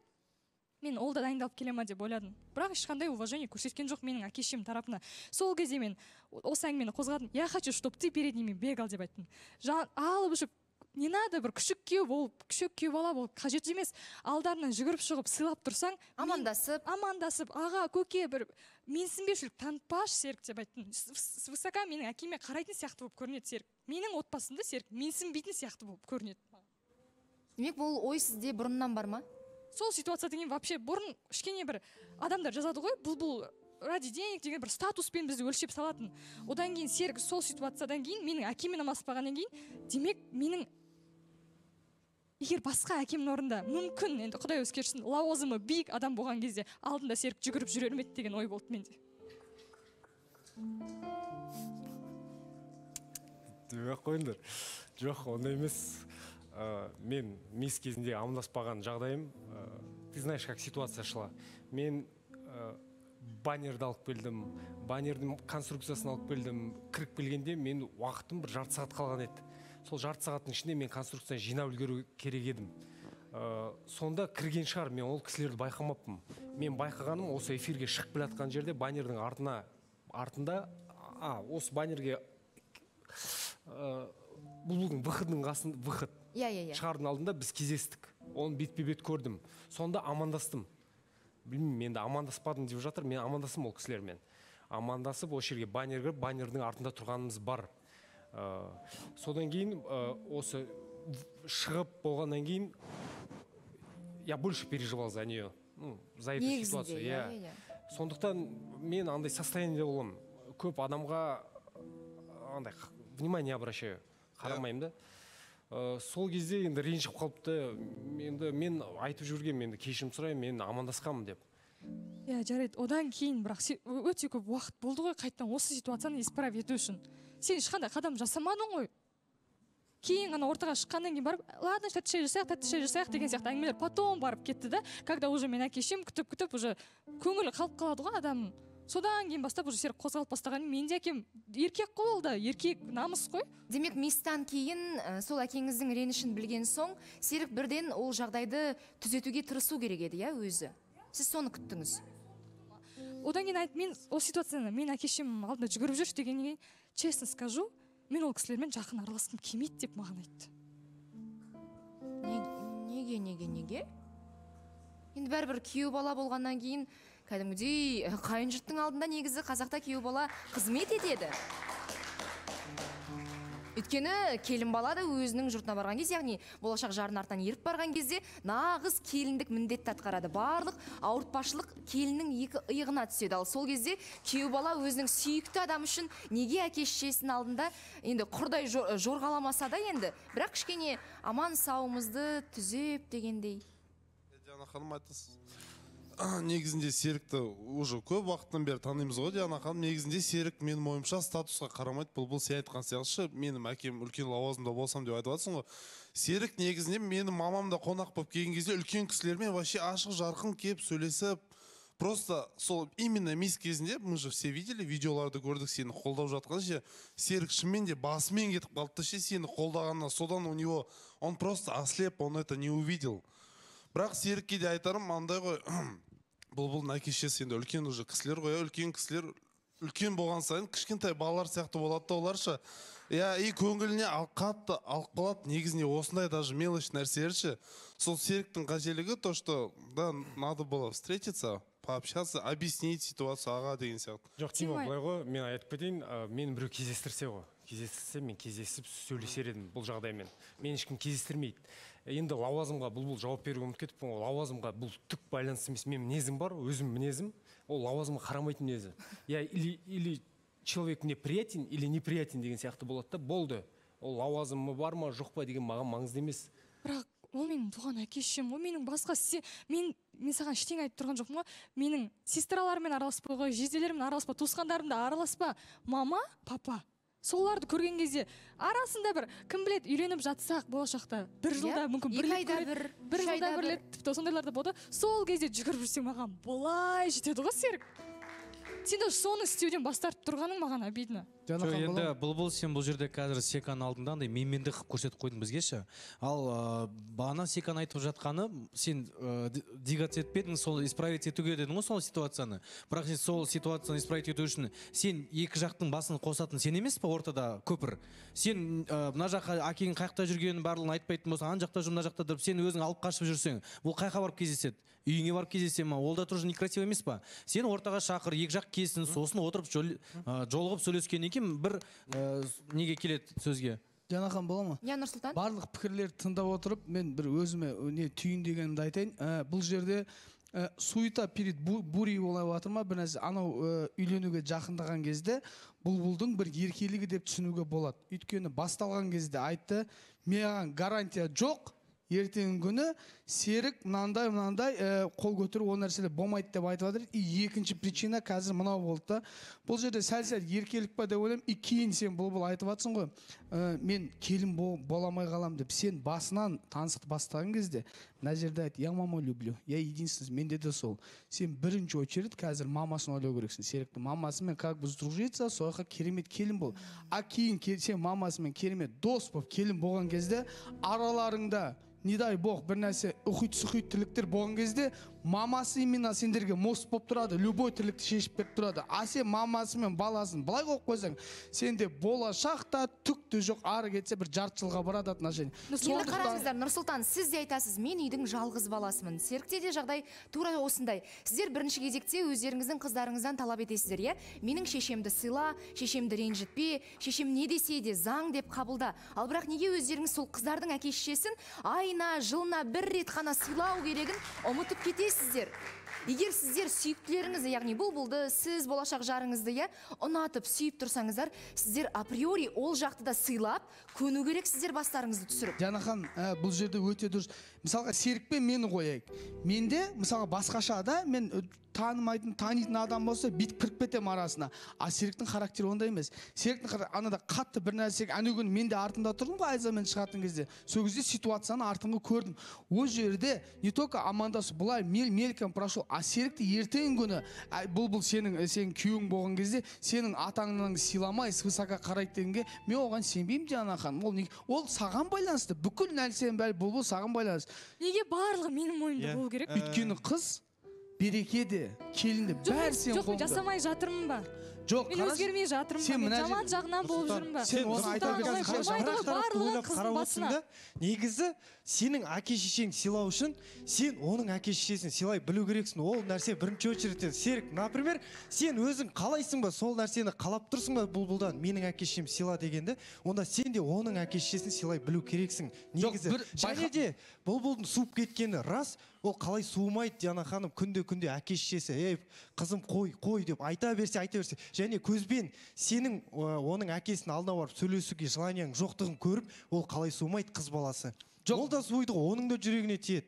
мен ол да дайындалып келе ма? деп ойладым. Бірақ ешқандай уважение көрсеткен жоқ менің әке шешем тарапына. Сол кезде мен осы әңгімені қозғадым. Я хочу чтобы ты перед ними бегал деп айттым. Алып ұшып не надо бір күшік күйеу болып күшік күйеу бала болып қажет емес. Алдарынан жүгіріп шығып сыйлап тұрсаң мен- амандасып. амандасып аға көке бір менсінбеушілік танытпашы серік деп айттым. Свысока менің әкеме қарайтын сияқты болып көрінеді серік. Менің отбасымда серік менсінбейтін сияқты болып көрінеді. Демек бұл ой сізде бұрыннан бар ма? Сол ситуациядан кейін вообще бұрын кішкене бір адамдар жазады ғой бұл бұл ради денег деген бір статуспен бізді өлшеп салатын. Одан кейін серік сол ситуациядан кейін менің әкемен амаспағаннан кейін демек менің егер басқа әкемнің орнында мүмкін енді құдай өзі кешірсін лауазымы биік адам болған кезде алдында серік жүгіріп жүрер ме деген ой болды менде. Демей ақ қойыңдар жоқ ондай емес. Ә, мен мисс кезінде амандаспаған жағдайым ә, ты знаешь как ситуация шла. Мен ә, баннерді алып келдім баннердің конструкциясын алып келдім. Кіріп келгенде мен уақытым бір жарты сағат қалған еді. Сол жарты сағаттың ішінде мен конструкцияны жинап үлгеру керек едім. Ә, сонда кірген шығар мен ол кісілерді байқамаппын. Мен байқағаным осы эфирге шығып келе жатқан жерде баннердің артына артында а осы баннерге ә, бұлбұлдың выходының қасында выход иә иә иә. шығардың алдында біз кездестік. Оны бетпе бет көрдім. Сонда амандастым. Білмеймін енді амандаспадым деп жатыр. Мен амандастым ол кісілермен. Амандасып осы жерге баннер кіріп баннердің артында тұрғанымыз бар. Содан кейін ә, осы шығып болғаннан кейін я больше переживал за нее ну, за эту негізінде ситуацию иә иә иә. Сондықтан мен андай состояниеде боламын көп адамға андай қ- внимание обращаю қарамаймын да. Ә, сол кезде енді ренжіп қалыпты. Енді мен айтып жүргенмін енді кешірім сұраймын мен амандасқанмын деп. Иә жарайды. Одан кейін бірақ өте көп уақыт болды ғой қайтадан осы ситуацияны исправить ету үшін. Сен ешқандай қадам жасамадың ғой. Кейін ғана ортаға шыққаннан кейін барып ладно тәтті шай жасайық тәтті шай жасайық деген сияқты әңгімелер потом барып кетті да. Когда уже мен әке шешем күтіп күтіп уже көңілі қалып қалады ғой адамның содан кейін бастап уже серік қозғалып бастағаннан кейін менің де әкем еркек қой ол да еркек намыс қой. Демек мисстан кейін ә, сол әкеңіздің ренішін білген соң серік бірден ол жағдайды түзетуге тырысу керек еді иә өзі? Сіз соны күттіңіз? Одан кейін мен ол ситуацияны мен әке шешем алдында жүгіріп жүрші дегеннен кейін честно скажу мен ол кісілермен жақын араласқым келмейді деп маған айтты Не- неге неге неге? Енді бәрібір күйеу бала болғаннан кейін кәдімгідей қайын жұрттың алдында негізі қазақта күйеу бала қызмет етеді. Өйткені келін бала да өзінің жұртына барған кезде яғни болашақ жарын артынан еріп барған кезде нағыз келіндік міндетті атқарады. Барлық ауыртпашылық келіннің екі иығына түседі. Ал сол кезде күйеу бала өзінің сүйікті адамы үшін неге әке шешесінің алдында енді құрдай жо- жорғаламаса да енді бірақ кішкене аман сауымызды түзеп дегендей. Диана негізінде серікті уже көп уақыттан бері танимыз ғой диана ханым. Негізінде серік менің ойымша статусқа қарамайды бұл бұл сен айтқан сияқты менің әкем үлкен лауазымда болсам деп айтып жатрсың ғой. Серік негізінде менің мамам да қонақ болып келген кезде үлкен кісілермен вообще ашық жарқын келіп сөйлесіп просто сол именно мисс кезінде мы же все видели видеоларды көрдік сені қолдап жатқан ше. Серік шынымен де басымен кетіп қалды да ше сені қолдағанына содан у него он просто ослеп он это не увидел. Бірақ серікке де айтарым андай ғой бұлбұлдың әке шешесі енді үлкен уже кісілер ғой иә үлкен кісілер үлкен болған сайын кішкентай балалар сияқты болады да олар ше иә и көңіліне ал қатты алып қалады негізінде осындай даже мелочь нәрселер ше сол серіктің қателігі то что да надо было встретиться пообщаться объяснить ситуацию аға деген сияқты. Жоқ тима былай ғой мен айтып кетейін ә, мені біреу кездестірсе ғой. Кездестірсе мен кездесіп сөйлесер едім бұл жағдаймен. Мен ешкім кездестірмейді. Енді лауазымға бұл бұл жауап беруге ұмытып кетіппін ғой. Лауазымға бұл түк байланысты емес. Менің мінезім бар өзім мінезім. Ол лауазымға қарамайтын мінезі. Я или или человек мне приятен или неприятен деген сияқты болады да болды. Ол лауазымы бар ма жоқ па деген маған маңызды емес. Бірақ ол менің туған әке шешем ғой менің басқа се мен мен саған ештеңе айтып тұрған жоқпын ғой. Менің сестраларыммен араласпа ғой жезделеріммен араласпа туысқандарымда араласпа. Мама папа. Соларды көрген кезде арасында бір кім біледі үйленіп жатсақ болашақта бір жылда мүмкін Иә, екі бір айда бір бір жылда бір. рет тіпті сондайлар да болады сол кезде жүгіріп жүрсең маған былай жетеді ғой серік. Сен даже соны істеуден бас тартып тұрғаның маған обидно. Жоқ енді бұлбұл сен бұл жерде қазір секаның алдында андай менмендік қылып көрсетіп қойдың бізге ше. Ал ыыы бағана секаның айтып жатқаны сен ыыы двигаться етпедің сол исправить етуге дедің ғой сол ситуацияны. Бірақ сен сол ситуацияны исправить ету үшін сен екі жақтың басын қосатын сен емес па ортада көпір? Сен мына жаққа әкеңнің қай жақта жүргенін барлығын айтпайтын болсаң ана жақта жүр мына жақта деп сен өзің алып қашып жүрсең бұл қай жаққа барып кездеседі? Үйіңе барып кездесе ма? Ол да тоже некрасиво емес па? Сен ортаға шақыр екі жақ келсін сосын отырып жол- ы, жолығып сөйлескеннен кейін бір ы, неге келеді сөзге? Жанахан бола ма? Иә нұрсұлтан. Барлық пікірлерді тыңдап отырып мен бір өзіме не түйіндегенімді айтайын. Ә, бұл жерде ә, суета перед бу- бурей болып жатыр ма? Бір нәрсе анау ә, үйленуге жақындаған кезде бұлбұлдың бір еркелігі деп түсінуге болады. Өйткені басталған кезде айтты маған гарантия жоқ ертеңгі күні серік мынандай мынандай ә, қол көтеру ол нәрселер болмайды деп айтып жатыр. И екінші причина қазір мынау болды да. Бұл жерде сәл сәл еркелік па деп ойлаймын. И кейін сен бұлбұл айтып жатрсың ғой. Ә, мен келін бол- бола алмай қаламын деп сен басынан таныстықты бастаған кезде мына жерде айт я маму люблю я единственный менде де сол сен бірінші очередь қазір мамасын ойлау керексің. Серіктің мамасымен как бы сдружиться сол жаққа керемет келін бол. А кейін ке- сен мамасымен керемет дос болып келін болған кезде араларыңда не дай бог бір нәрсе сұхит тірліктер болған кезде мамасы именно сендерге мост болып тұрады любой тірлікті шешіп беріп тұрады. А сен мамасы мен баласын былай қойып қойсаң сенде болашақта түк те жоқ ары кетсе бір жарты жылға барады отношения енді қараңыздар нұрсұлтан сіз де айтасыз мен үйдің жалғыз баласымын серікте де жағдай тура осындай. Сіздер бірінші кезекте өздеріңіздің қыздарыңыздан талап етесіздер иә? Менің шешемді сыйла шешемді ренжітпе шешем не десе де заң деп қабылда. Ал бірақ неге өздеріңіз сол қыздардың әке шешесін айына жылына бір рет қана сыйлау керегін ұмытып білесіздер егер сіздер сүйіктілеріңізді яғни бұлбұлды сіз болашақ жарыңызды иә ұнатып сүйіп тұрсаңыздар сіздер априори ол жақты да сыйлап көну керексіздер бастарыңызды түсіріп. Жанахан ә, бұл жерде өте дұрыс. Мысалға серік пен мені қояйық. Менде мысалға басқаша да мен танымайтын танитын адам болса бүйтіп кіріп кетемін арасына. А серіктің характері ондай емес. Серіктің анада қатты бір нәрсе күні мен де артында тұрдым ғой айзамен шығатын кезде. Сол кезде ситуацияны артыңғы көрдім. Ол жерде не только амандасу былай мел мельком прошел а серікті ертеңгі күні «Әй, бұл бұл сенің ә, сенің күйеуің болған кезде сенің атаңнан сыйламай свысока қарайды дегенге мен оған сенбеймін диана ханым ол не ол саған байланысты. Бүкіл нәрсенің бәрі бұл бұл саған байланысты. Неге барлығы менің мойнымда Иә. болу керек? Өйткені қыз береке де келін де бәрі сенің мен қолыңда. жасамай жатырмын ба? Жоқ мен өзгермей жатырмын сен мына жаман жағынан болып жүрмін ба? сен оны айта негізі сенің әке шешеңді сыйлау үшін сен оның әке шешесін сыйлай білу керексің. Ол нәрсе бірінші очередьте серік. Например сен өзің қалайсың ба? Сол нәрсені қалап тұрсың ба бұлбұлдан? Менің әке шешем сыйла дегенді онда сен де оның әке шешесін сыйлай білу керексің. Негізі және де бұлбұлдың суып кеткені рас. Ол қалай суымайды диана ханым күнде күнде әке шешесі ей қызым қой қой деп айта берсе айта берсе. Және көзбен сенің ә, оның әкесінің алдына барып сөйлесуге желанияң жоқтығын көріп ол қалай суымайды қыз баласы? Ол да суиды ғой оның да жүрегіне тиеді.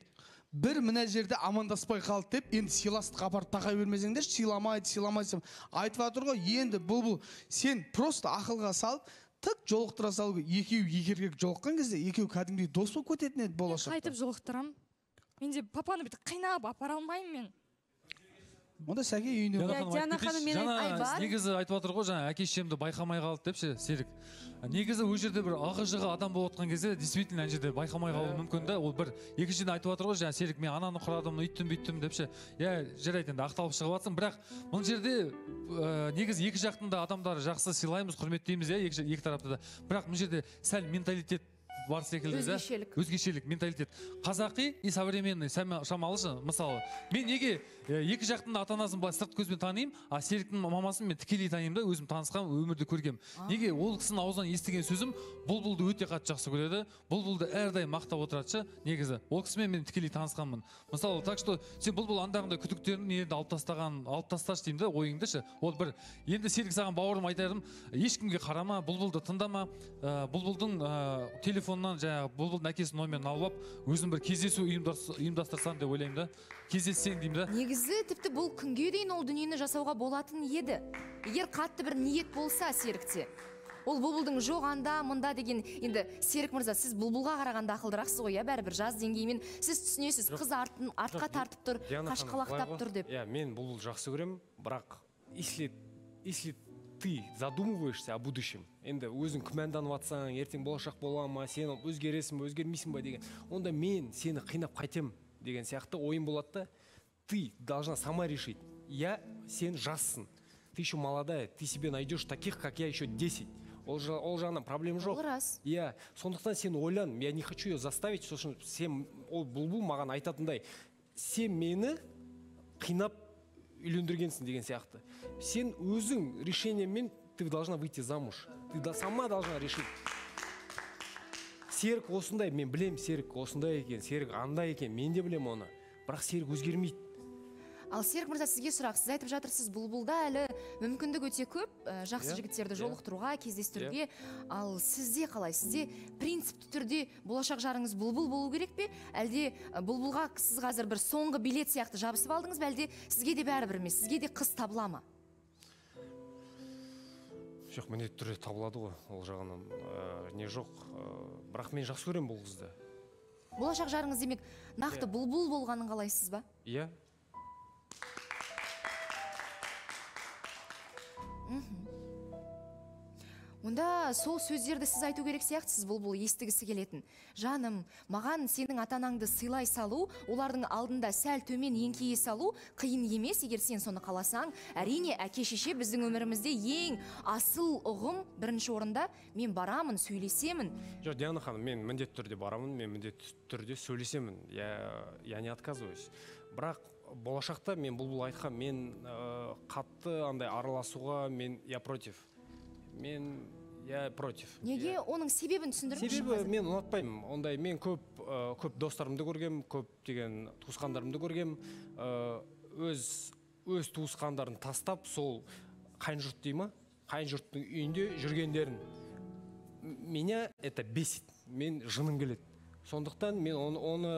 Бір мына жерде амандаспай қалды деп енді сыйластыққа апарып тақай бермесеңдерші сыйламайды сыйламайды деп айтып жатыр ғой. Енді бұл бұл сен просто ақылға салып тік жолықтыра салу керек екеуі екеркек жолыққан кезде екеуі кәдімгідей дос болып кететін еді болашақта. қайтып жолықтырамын. Менде папаны бүйтіп қинап апара алмаймын мен. Онда сәке үйіне Диана ханым, жаңа негізі айтып жатыр ғой жаңа әке шешемді байқамай қалды деп ше серік негізі ол жерде бір ығы жығы адам болып отқан кезде действительно ана жерде байқамай қалуы мүмкін да ол бір екіншіден айтып жатыр ғой жаңа серік мен ананы құрадым үйттім бүйттім деп ше иә жарайды енді ақталып шығып жатсың бірақ бұл жерде ә, негізі екі жақтың да адамдары жақсы сыйлаймыз құрметтейміз иә екі, екі тарапты да. Бірақ бұл жерде сәл менталитет бар секілді да Өзгешелік. өзгешелік менталитет. Қазақи и современный. Шамалы мысалы. Мен неге екі жақтың да ата анасын былай сырт көзбен танимын а серіктің мамасын мен тікелей танимын да өзім танысқан өмірде көргем. Неге? Ол кісінің аузынан естіген сөзім бұлбұлды өте қатты жақсы көреді бұлбұлды әрдайым мақтап отырады ше негізі ол кісімен мен тікелей танысқанмын. Мысалы так что сен бұлбұл андағындай күдіктерін енді алып тастаған алып тасташы деймін да ойыңды ше ол бір енді серік саған бауырым айтарым ешкімге қарама бұлбұлды тыңдама ә, бұлбұлдың ә, телефонынан жаңағы бұлбұлдың әкесінің номерін алып алып өзің бір кездесу ұйымдас- ұйымдастырсам деп ойлаймын да. Кездессең деймін да. Негізі тіпті бұл күнге дейін ол дүниені жасауға болатын еді. Егер қатты бір ниет болса серікте ол бұлбұлдың жоқ анда мында деген енді серік мырза сіз бұлбұлға қарағанда ақылдырақсыз ғой иә? Бәрібір жас деңгеймен сіз түсінесіз қыз артын артқа тартып тұр қашқалақтап тұр деп. Иә мен бұл жақсы көремін бірақ если если ты задумываешься о будущем енді өзің күмәнданып жатсаң ертең болашақ бола ма сен өзгересің бе өзгермейсің ба деген онда мен сені қинап қайтем деген сияқты ойым болады да. Ты должна сама решить. Я сен жассың. Ты еще молодая ты себе найдешь таких как я еще 10 ол, жа- ол жағынан проблема жоқ. Ол рас. Иә сондықтан сен ойлан я не хочу ее заставить сосын сен ол бұлбұл маған айтатындай. Сен мені қинап үйлендіргенсің деген сияқты. Сен өзің решениемен ты должна выйти замуж. Ты сама должна решить. Серік осындай мен білем серік осындай екен серік андай екен мен де білем оны. Бірақ серік өзгермейді. Ал серік мырза сізге сұрақ. Сіз айтып жатырсыз бұлбұлда әлі мүмкіндік өте көп ә, жақсы Иә, жігіттерді иә. жолықтыруға кездестіруге. Ал сізде қалай? Сізде принципті түрде болашақ жарыңыз бұлбұл болу керек пе? Әлде бұлбұлға сіз қазір бір соңғы билет сияқты жабысып алдыңыз ба? Әлде сізге де бәрібір емес сізге де қыз табыла ма? Жоқ міндетті түрде табылады ғой ол жағынан. Ә, не жоқ ә, бірақ мен жақсы көремін бұл қызды. Болашақ жарыңыз демек нақты Иә. бұлбұл болғанын қалайсыз ба? Иә. Онда сол сөздерді сіз айту керек сияқтысыз бұлбұл естігісі келетін. Жаным маған сенің ата анаңды сыйлай салу олардың алдында сәл төмен еңкейе салу қиын емес егер сен соны қаласаң. Әрине әке шеше біздің өмірімізде ең асыл ұғым бірінші орында мен барамын сөйлесемін жоқ диана ханым мен міндетті түрде барамын мен міндетті түрде сөйлесемін. Я я не отказываюсь. Бірақ болашақта мен бұл айтқан мен ә, қатты андай араласуға мен я против. Мен я против. Неге оның себебін түсіндіріңізші себебі қазір. мен ұнатпаймын. Ондай мен көп ә, көп достарымды көргем көптеген туысқандарымды көргем. Ә, өз өз туысқандарын тастап сол қайын жұрт дей ма? Қайын жұрттың үйінде жүргендерін. Меня это бесит. Мен жыным келеді. Сондықтан мен оны, оны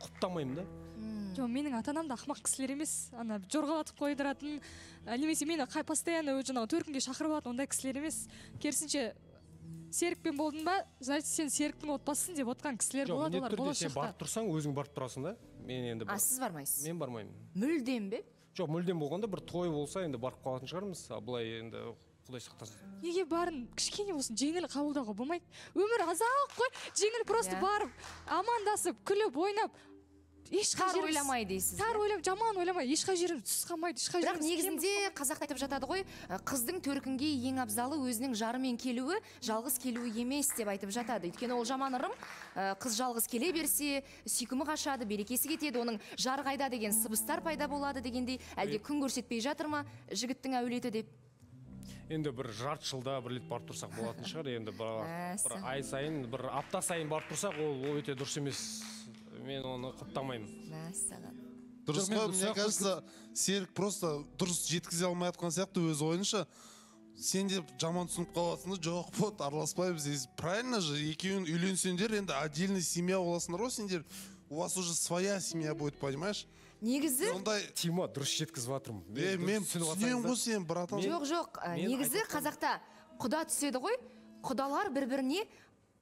құптамаймын да. Жоқ менің ата анам да ақымақ кісілер емес. Ана жорғалатып қойдыратын немесе мені қай- постоянно жаңағы төркінге шақырып алатын ондай кісілер емес. Керісінше серікпен болдың ба значит сен серіктің отбасысың деп отқан кісілер болады олар түрде сен болашақта. барып тұрсаң өзің барып тұрасың да. Мен енді а сіз бармайсыз? Мен бармаймын. Мүлдем бе? Жоқ мүлдем болғанда бір той болса енді барып қалатын шығармыз. Ал былай енді құдай сақтасын. Неге барын кішкене болсын жеңіл қабылдауға болмайды. Өмір азақ қой жеңіл просто Иә. барып амандасып күліп ойнап ешқай тар жеріміз- ойламай дейсіз тар ойлап жаман ойламай ешқай жеріміз түс қалмайды ешқай бірақ негізінде қазақ айтып жатады ғой қыздың төркінге ең абзалы өзінің жарымен келуі жалғыз келуі емес деп айтып жатады. Өйткені ол жаман ырым қыз жалғыз келе берсе сүйкімі қашады берекесі кетеді оның жар қайда деген сыбыстар пайда болады дегендей әлде күн көрсетпей жатыр ма жігіттің әулеті деп? Енді бір жарты жылда бір рет барып тұрсақ болатын шығар. Енді бір, ай сайын бір апта сайын барып тұрсақ ол ол өте дұрыс емес. Мен оны құптамаймын. Мәссаған дұрыс қой мне кажется серік просто дұрыс жеткізе алмай жатқан сияқты өз ойынша. Сен де жаман түсініп қаласың да жоқ вот араласпаймыз дейсіз правильно же екеуің үйленсеңдер енді отдельный семья боласыңдар ғой сендер у вас уже своя семья будет понимаешь? Негізі? Сондай тима дұрыс жеткізіп жатырмын. Е мен түсінемін ғой сені братан. Жоқ жоқ негізі қазақта құда түседі ғой. Құдалар бір біріне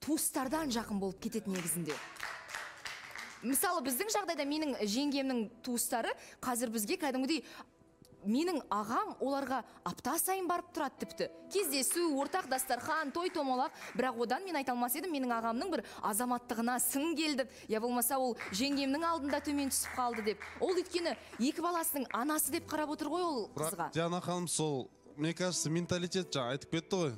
туыстардан жақын болып кетеді негізінде. Мысалы біздің жағдайда менің жеңгемнің туыстары қазір бізге кәдімгідей менің ағам оларға апта сайын барып тұрады тіпті. Кездесу ортақ дастархан той томалақ. Бірақ одан мен айта алмас едім менің ағамның бір азаматтығына сын келді. Я болмаса ол жеңгемнің алдында төмен түсіп қалды деп. Ол өйткені екі баласының анасы деп қарап отыр ғой ол қызға. Диана ханым сол мне кажется менталитет жаңа айтып кетті ғой.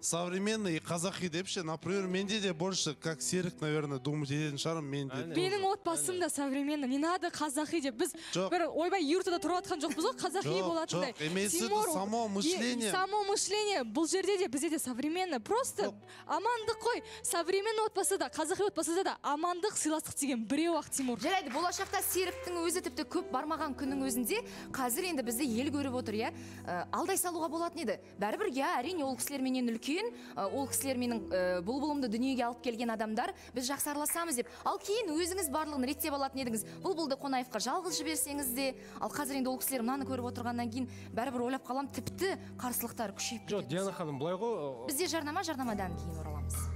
Современный и қазақи деп ше например менде де больше как серік наверное думать ететін шығармын мен де менің отбасым да современный не надо қазақи деп. Біз Жоқ. бір ойбай юртада тұрып жатқан жоқпыз ғой қазақи болатындай. жоқ, имеется в виду Тимур, само мышление. само мышление бұл жерде де бізде де современно просто амандық қой. Современный отбасыда қазақи отбасыда да амандық сыйластық деген біреу ақ тимур. Жарайды болашақта серіктің өзі тіпті көп бармаған күннің өзінде. Қазір енді бізді ел көріп отыр иә. Ә, алдай салуға болатын еді. Бәрібір иә әрине ол кісілер менен үлкен ә, ол кісілер менің бұлбұлымды дүниеге алып келген адамдар біз жақсы араласамыз деп. Ал кейін өзіңіз барлығын реттеп алатын едіңіз. Бұлбұлды қонаевқа жалғыз жіберсеңіз де ал қазір енді ол кісілер мынаны көріп отырғаннан кейін бәрібір ойлап қаламын тіпті қарсылықтар күшейіп жоқ диана ханым былай ғой бізде жарнама жарнамадан кейін ораламыз.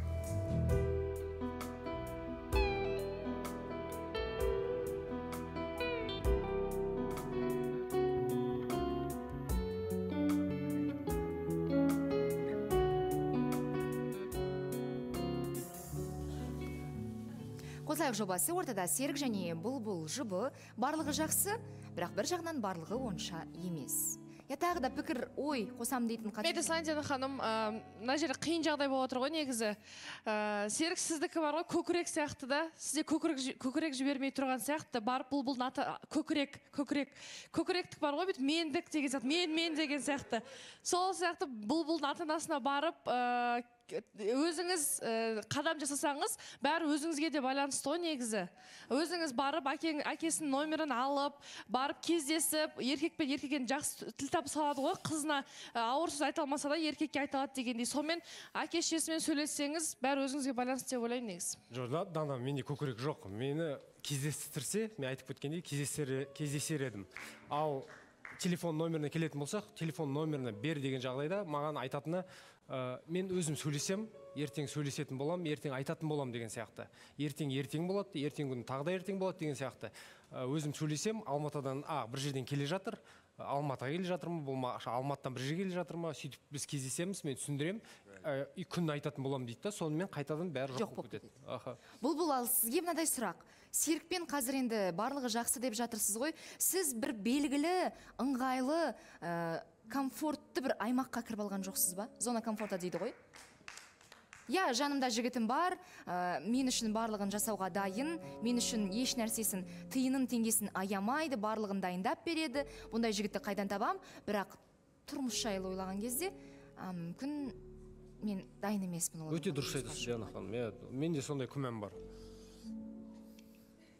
Қосайық жобасы ортада серік және бұлбұл жұбы барлығы жақсы бірақ бір жағынан барлығы онша емес. Я тағы да пікір ой қосамын дейтін мен де сандина ханым мына жерде қиын жағдай болып отыр ғой негізі. Ә, серік сіздікі бар ғой көкірек сияқты да сізде көкірек көкірек жібермей тұрған сияқты барып бұлбұлдың аты көкірек көкірек көкіректік бар ғой бүйтіп мендік деген сияқты мен мен деген сияқты. Сол сияқты бұлбұлдың ата анасына барып өзіңіз ә, қадам жасасаңыз бәрі өзіңізге де байланысты ғой негізі. Өзіңіз барып әкең әкесінің номерін алып барып кездесіп еркек пен еркекпен жақсы тіл табыса алады ғой қызына ә, ауыр сөз айта алмаса да еркекке айта алады дегендей. Сонымен әке шешесімен сөйлессеңіз бәрі өзіңізге байланысты деп ойлаймын негізі. Жоқ да- дана менде көкірек жоқ. Мені кездестірсе мен айтып кеткендей кездесер, кездесер едім. Ал телефон номеріне келетін болсақ телефон номерін бер деген жағдайда маған айтатыны ә, мен өзім сөйлесем ертең сөйлесетін боламын ертең айтатын боламын деген сияқты. Ертең ертең болады ертең күні тағы да ертең болады деген сияқты. Ә, өзім сөйлесем алматыдан а бір жерден келе жатыр. Алматыға келе жатыр ма болмашы алматыдан бір жерге келе жатыр ма сөйтіп біз кездесеміз мен түсіндіремін ә, и күн айтатын боламын дейді да сонымен қайтадан бәрі жоқ болып кетеді. аха. Бұлбұл ал сізге мынадай сұрақ. Серікпен қазір енді барлығы жақсы деп жатырсыз ғой. Сіз бір белгілі ыңғайлы ә, комфортты бір аймаққа кіріп алған жоқсыз ба? Зона комфорта дейді ғой. Иә жанымда жігітім бар. Ә, мен үшін барлығын жасауға дайын. Мен үшін еш нәрсесін тиынын теңгесін аямайды барлығын дайындап береді. Бұндай жігітті қайдан табам? Бірақ тұрмыс жайлы ойлаған кезде ә, мүмкін мен дайын емеспін ол өте дұрыс айтасыз диана ханым. Иә менде сондай күмән бар.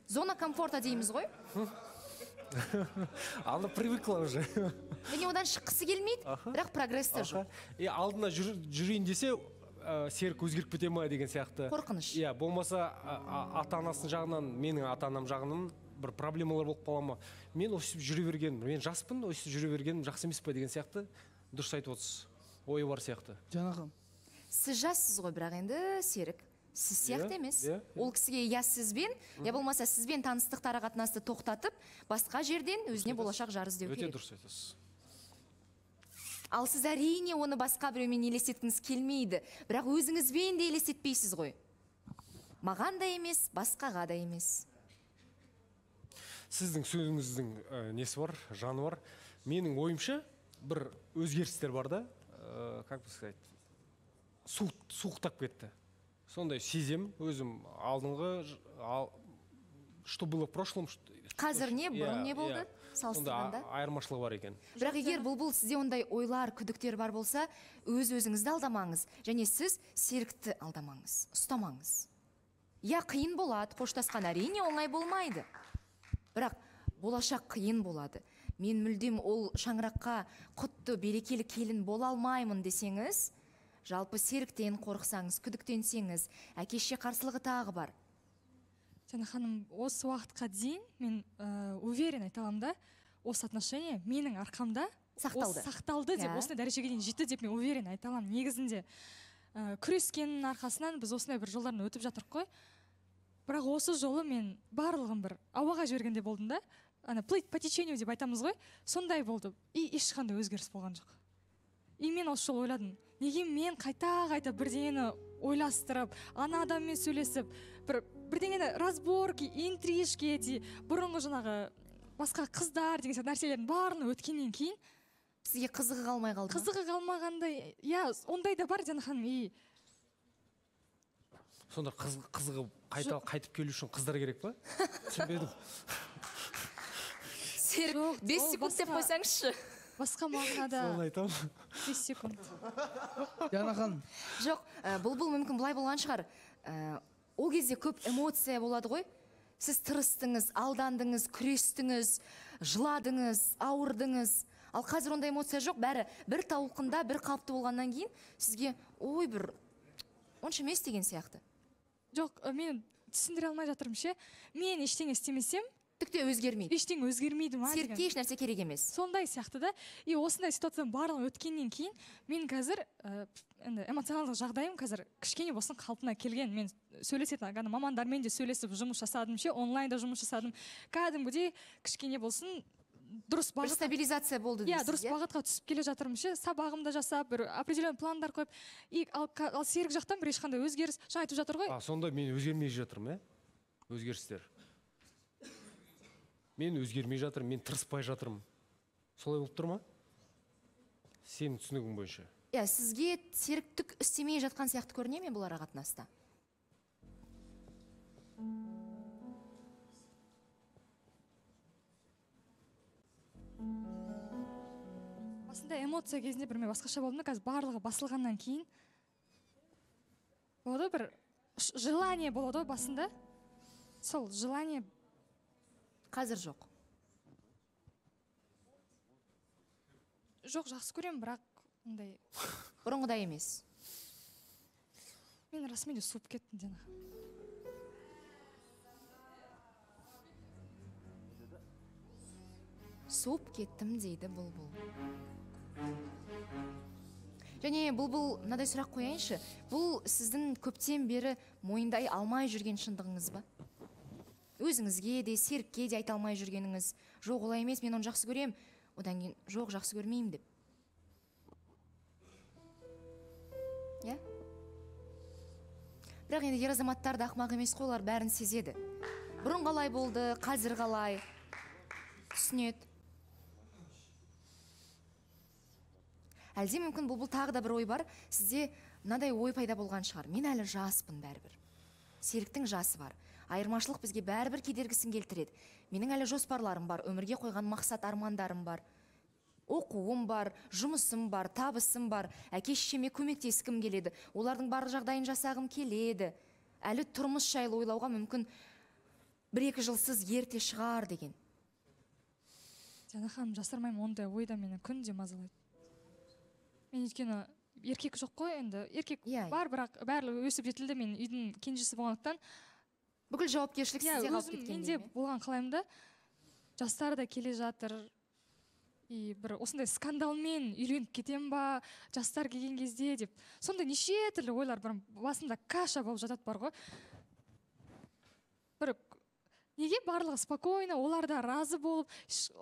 Зона комфорта дейміз ғой. она привыкла уже. Және одан шыққысы келмейді бірақ прогресс жоқ. И алдына жүр- жүрейін десе ә, серік өзгеріп кете ма деген сияқты. Қорқыныш. иә болмаса ата анасының жағынан менің ата анам жағынан бір проблемалар болып қала ма? Мен өстіп жүре бергенім мен жаспын өстіп жүре бергенім жақсы емес па деген сияқты. Дұрыс айтып отырсыз. Ойы бар сияқты. Ханым сіз жассыз ғой бірақ енді серік. Сіз сияқты Иә, емес. иә, ол кісіге я сізбен я болмаса сізбен таныстық қатынасты тоқтатып басқа жерден өзіне болашақ жар іздеу өте керек. дұрыс айтасыз. Ал сіз әрине оны басқа біреумен елестеткіңіз келмейді. Бірақ өзіңізбен де елестетпейсіз ғой. Маған да емес басқаға да емес. Сіздің сөзіңіздің ә, несі бар? Жаны бар. Менің ойымша бір өзгерістер бар да. Ә, как бы сказать суық суықтап кетті. Сондай сезем өзім алдыңғы ал, что было в прошлом қазір не бұрын Иә, не болды иә. салыстырғанда Сонда а- айырмашылығы бар екен. Бірақ егер бұлбұл сізде ондай ойлар күдіктер бар болса өз өзіңізді алдамаңыз және сіз серікті алдамаңыз ұстамаңыз. Иә қиын болады қоштасқан әрине оңай болмайды. Бірақ болашақ қиын болады. Мен мүлдем ол шаңыраққа құтты берекелі келін бола алмаймын десеңіз жалпы серіктен қорықсаңыз күдіктенсеңіз әке шеше қарсылығы тағы бар. Жана ханым осы уақытқа дейін мен ә, уверен айта аламын да осы отношение менің арқамда Сақталды. осы сақталды деп осындай дәрежеге дейін жетті деп мен уверен айта аламын. Негізінде ә, күрескеннің арқасынан біз осындай бір жолдардан өтіп жатырмық қой. Бірақ осы жолы мен барлығын бір ауаға жібергендей болдым да ана плыть по течению деп айтамыз ғой сондай болды. И ешқандай өзгеріс болған жоқ. И мен осы жолы ойладым неге мен қайта қайта бірдеңені ойластырып ана адаммен сөйлесіп бір бірдеңені разборки интрижки эти бұрынғы жаңағы басқа қыздар деген сияқты нәрселердің барын өткеннен кейін сізге қызығы қалмай қалды ма? қызығы қалмағандай иә ондай да бар жана ханым и сонда қыз қызығы қайта қайтып келу үшін қыздар керек па? Түсінбедім. Серік бес секунд деп қойсаңызшы. Басқа мағынада соны айтамын. бес секунд. Жана ханым жоқ ә, бұлбұл мүмкін былай болған шығар. Ә, ол кезде көп эмоция болады ғой. Сіз тырыстыңыз алдандыңыз күрестіңіз жыладыңыз ауырдыңыз. Ал қазір ондай эмоция жоқ. Бәрі бір тауқында бір қалыпты болғаннан кейін сізге ой бір онша емес деген сияқты. Жоқ ә, мен түсіндіре алмай жатырмын ше. Мен ештеңе істемесем түк те өзгермейді. Ештеңе өзгермейді ма серікке еш нәрсе керек емес. Сондай сияқты да. И осындай ситуацияның барлығын өткеннен кейін мен қазір ә, енді эмоционалдық жағдайым қазір кішкене болсын қалпына келген. Мен сөйлесетін ана мамандармен де сөйлесіп жұмыс жасадым ше онлайнда жұмыс жасадым. Кәдімгідей кішкене болсын дұрыс бір бағытқа стабилизация болды иә дейсіз, дұрыс бағытқа түсіп келе жатырмын ше. Сабағымды жасап бір определенный пландар қойып. И ал, ал серік жақтан бір ешқандай өзгеріс жаңа айтып жатыр ғой. А сонда мен өзгермей жатырмын иә? Өзгерістер. Мен өзгермей жатырмын мен тырыспай жатырмын. Солай болып тұр ма? Сенің түсінігің бойынша. Иә сізге серік түк істемей жатқан сияқты көріне ме бұл ара қатынаста басында эмоция кезінде бір мен басқаша болдым да қазір барлығы басылғаннан кейін. Болады ғой бір желание болады ғой басында. Сол желание қазір жоқ. Жоқ жақсы көремін бірақ андай бұрынғыдай емес. Мен расымен де суып кеттім диана суып кеттім дейді бұлбұл. Және бұлбұл мынадай сұрақ қояйыншы. Бұл сіздің көптен бері мойындай алмай жүрген шындығыңыз ба? Өзіңізге де серікке де айта алмай жүргеніңіз жоқ олай емес мен оны жақсы көрем одан кейін жоқ жақсы көрмеймін деп. Иә? Бірақ енді ер азаматтар да ақымақ емес қой олар бәрін сезеді. Бұрын қалай болды қазір қалай? Түсінеді. Әлде мүмкін бұл, бұл тағы да бір ой бар. Сізде мынадай ой пайда болған шығар. Мен әлі жаспын бәрібір. Серіктің жасы бар. Айырмашылық бізге бәрібір кедергісін келтіреді. Менің әлі жоспарларым бар өмірге қойған мақсат армандарым бар. Оқуым бар жұмысым бар табысым бар әке шешеме көмектескім келеді. Олардың барлық жағдайын жасағым келеді. Әлі тұрмыс жайлы ойлауға мүмкін бір екі жылсыз ерте шығар деген. Диана ханым жасырмаймын ондай ой да мені күнде мазалайды. Мен өйткені еркек жоқ қой енді. Еркек Иә, бар бірақ барлығы өсіп жетілді. Мен үйдің кенжесі болғандықтан бүкіл жауапкершілік иә сізде қалып кеткен менде болған қалаймын да. Жастар да келе жатыр. И бір осындай скандалмен үйленіп кетем ба жастар келген кезде деп. Сондай неше түрлі ойлар бір басымда каша болып жатады бар ғой. Бір неге барлығы спокойно олар да разы болып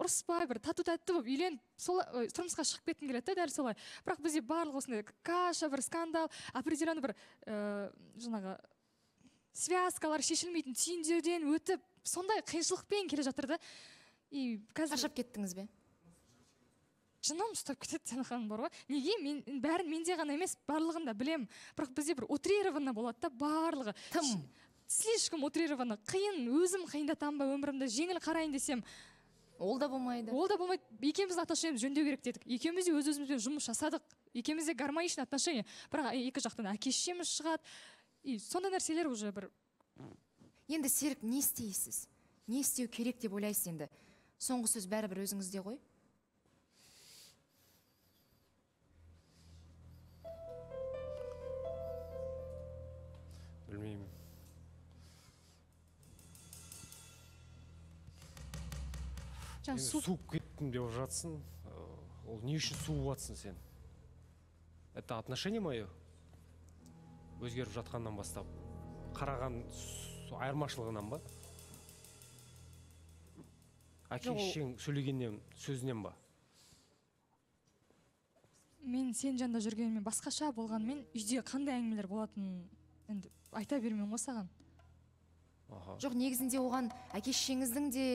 ұрыспай бір тату тәтті болып үйленіп ой, тұрмысқа шығып кеткім келеді да дәл солай. Бірақ бізде барлығы осындай каша бір скандал определенный бір ә, жаңағы связкалар шешілмейтін түйіндерден өтіп сондай қиыншылықпен келе жатыр да. И қазір шаршап кеттіңіз бе? Жыным ұстап кетеді диана ханым бар ғой. Неге мен бәрін менде ғана емес барлығын да білемін. Бірақ бізде бір утрированно болады да барлығы. Тым. Слишком утрированно. Қиын өзім қиындатамын ба өмірімді жеңіл қарайын десем. Ол да болмайды. Ол да болмайды. Екеуміздің отношениямызды жөндеу керек дедік. Екеуміз де өз өзімізбен жұмыс жасадық. Екеуміз де гармоничный отношения. Бірақ екі жақтан әке шешеміз шығады. И сондай нәрселер уже бір енді серік не істейсіз? Не істеу керек деп ойлайсыз енді? Соңғы сөз бәрібір өзіңізде ғой. Білмеймін. Жаңа суып кеттім деп жатсың ол не үшін суып жатсың сен? Это отношение мое? Өзгеріп жатқаннан бастап қараған айырмашылығынан ба? Әке шешең сөйлегеннен сөзінен ба? Мен сен жанында жүргенімен басқаша болғанымен үйде қандай әңгімелер болатынын енді айта бермеймін ғой саған. Аха. Жоқ негізінде оған әке шешеңіздің де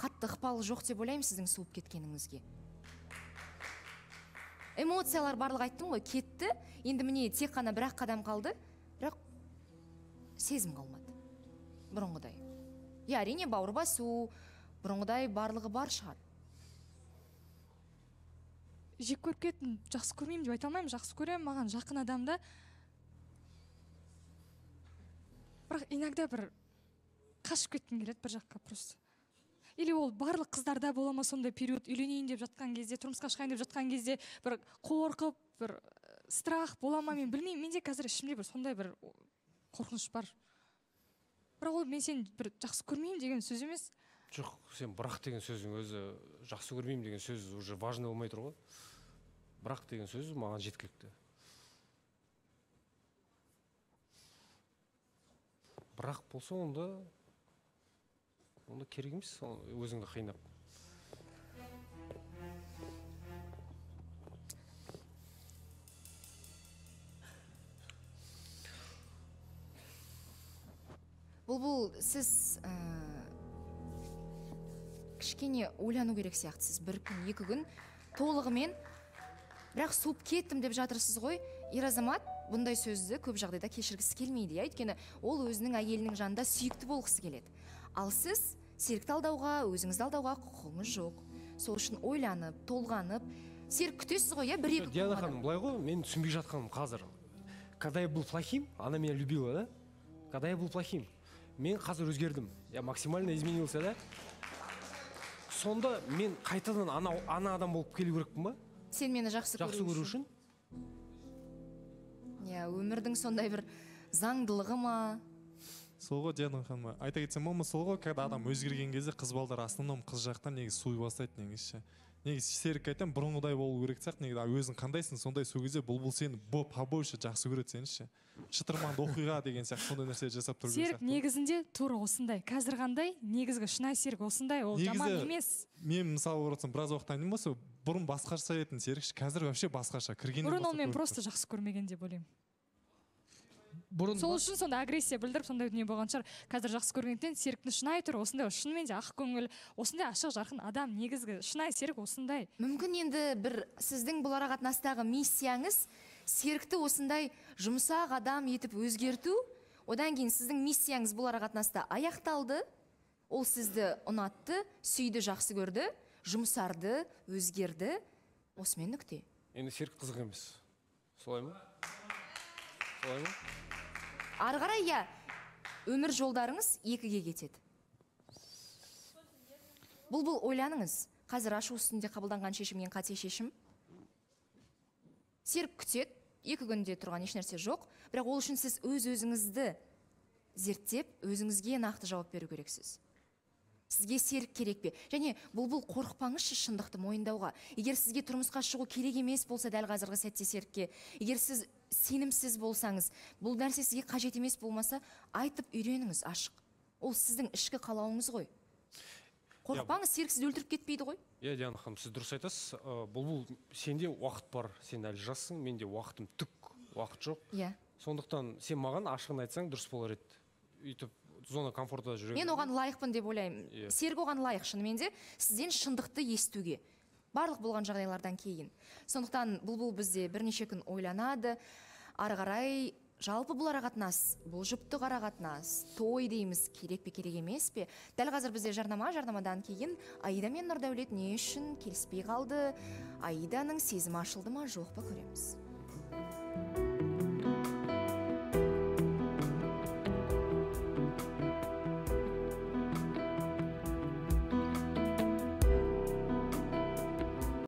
қатты ықпалы жоқ деп ойлаймын сіздің суып кеткеніңізге. Эмоциялар барлығы айттым ғой кетті. Енді міне тек қана бір ақ қадам қалды. Сезім қалмады. Бұрынғыдай. Иә әрине бауыр басу бұрынғыдай барлығы бар шығар. Жек көріп кеттім жақсы көрмеймін деп айта алмаймын жақсы көремін маған жақын адамды бірақ иногда бір қашып кеткім келеді бір жаққа просто. Или ол барлық қыздарда бола ма сондай период үйленейін деп жатқан кезде тұрмысқа шығайын деп жатқан кезде бір қорқып бір э, страх бола ма мен білмеймін. Менде қазір ішімде бір сондай бір қорқыныш бар. Бірақ ол мен сені бір жақсы көрмеймін деген сөз емес. Жоқ сен бірақ деген сөздің өзі жақсы көрмеймін деген сөз уже важный болмай тұр ғой. Бірақ деген сөз маған жеткілікті. Бірақ болса онда онда керек емес өзіңді қинап бұлбұл сіз ә, кішкене ойлану керек сияқтысыз бір күн екі күн толығымен бірақ суып кеттім деп жатырсыз ғой. Ер азамат бұндай сөзді көп жағдайда кешіргісі келмейді иә. Өйткені ол өзінің әйелінің жанында сүйікті болғысы келеді. Ал сіз серікті алдауға өзіңізді алдауға құқығыңыз жоқ. Сол үшін ойланып толғанып серік күтесіз ғой иә бір екі күн диана ханым былай ғой мен түсінбей жатқаным қазір. Когда я был плохим она меня любила да? Когда я был плохим. Мен қазір өзгердім. Я максимально изменился да? Сонда мен қайтадан ана, ана адам болып келу керекпін ба? Сен мені жақсы, жақсы көру үшін. иә өмірдің сондай бір заңдылығы ма? Сол ғой диана ханым айта кетсем болма сол ғой когда адам өзгерген кезде қыз балдар основном қыз жақтан негізі суый бастайды негізі ше. Негізі серікке айтамын бұрынғыдай болу керек сияқты негізі өзің қандайсың сондай сол кезде бұлбұл сені бо побольше жақсы көреді сені ше шытырманды оқиға деген сияқты сондай нәрсе жасап тұру керек серік негізінде тура осындай. Қазір қандай? Негізгі шынайы серік осындай ол жаман емес. мен мысалы отырсам біраз уақыттан кейін болса бұрын басқаша еді серік қазір вообще басқаша кіргеннен бұрын ол бастап мен көріп просто жақсы көрмеген деп ойлаймын. Бұрын сол үшін сонда агрессия білдіріп сондай дүние болған шығар. Қазір жақсы көргендіктен серіктің шынайы түрі осындай шынымен де ақ көңіл осындай ашық жарқын адам негізгі. Шынайы серік осындай. Мүмкін енді бір сіздің бұл арақатынастағы миссияңыз серікті осындай жұмсақ адам етіп өзгерту. Одан кейін сіздің миссияңыз бұл арақатынаста аяқталды. Ол сізді ұнатты сүйді жақсы көрді жұмсарды өзгерді. Осымен нүкте. Енді серік қызық емес. Солай ма? Солай ма? Ары қарай иә. Өмір жолдарыңыз екіге кетеді. Бұл бұл ойланыңыз. Қазір ашу үстінде қабылданған шешім ең қате шешім. Серік күтеді. Екі күнде тұрған ешнәрсе жоқ. Бірақ ол үшін сіз өз өзіңізді зерттеп өзіңізге нақты жауап беру керексіз. Сізге серік керек пе? Және бұлбұл қорықпаңызшы шындықты мойындауға? Егер сізге тұрмысқа шығу керек емес болса дәл қазіргі сәтте серікке егер сіз сенімсіз болсаңыз бұл нәрсе сізге қажет емес болмаса айтып үйреніңіз ашық. Ол сіздің ішкі қалауыңыз ғой. Қорықпаңыз серік сізді өлтіріп кетпейді ғой. Иә диана ханым сіз дұрыс айтасыз. Ы, бұлбұл сенде уақыт бар сен әлі жассың менде уақытым түк уақыт жоқ. Иә. Сондықтан сен маған ашығын айтсаң дұрыс болар еді. Өйтіп зона комфортта жүре мен оған лайықпын деп ойлаймын. Иә. серік оған лайық шынымен де сізден шындықты естуге. Барлық болған жағдайлардан кейін. Сондықтан бұлбұл бізде бірнеше күн ойланады. Ары қарай жалпы бұл арақатынас бұл жұптық арақатынас той дейміз керек пе керек емес пе? Дәл қазір бізде жарнама жарнамадан кейін аида мен нұрдәулет не үшін келіспей қалды? Аиданың сезімі ашылды ма? Жоқ па көреміз.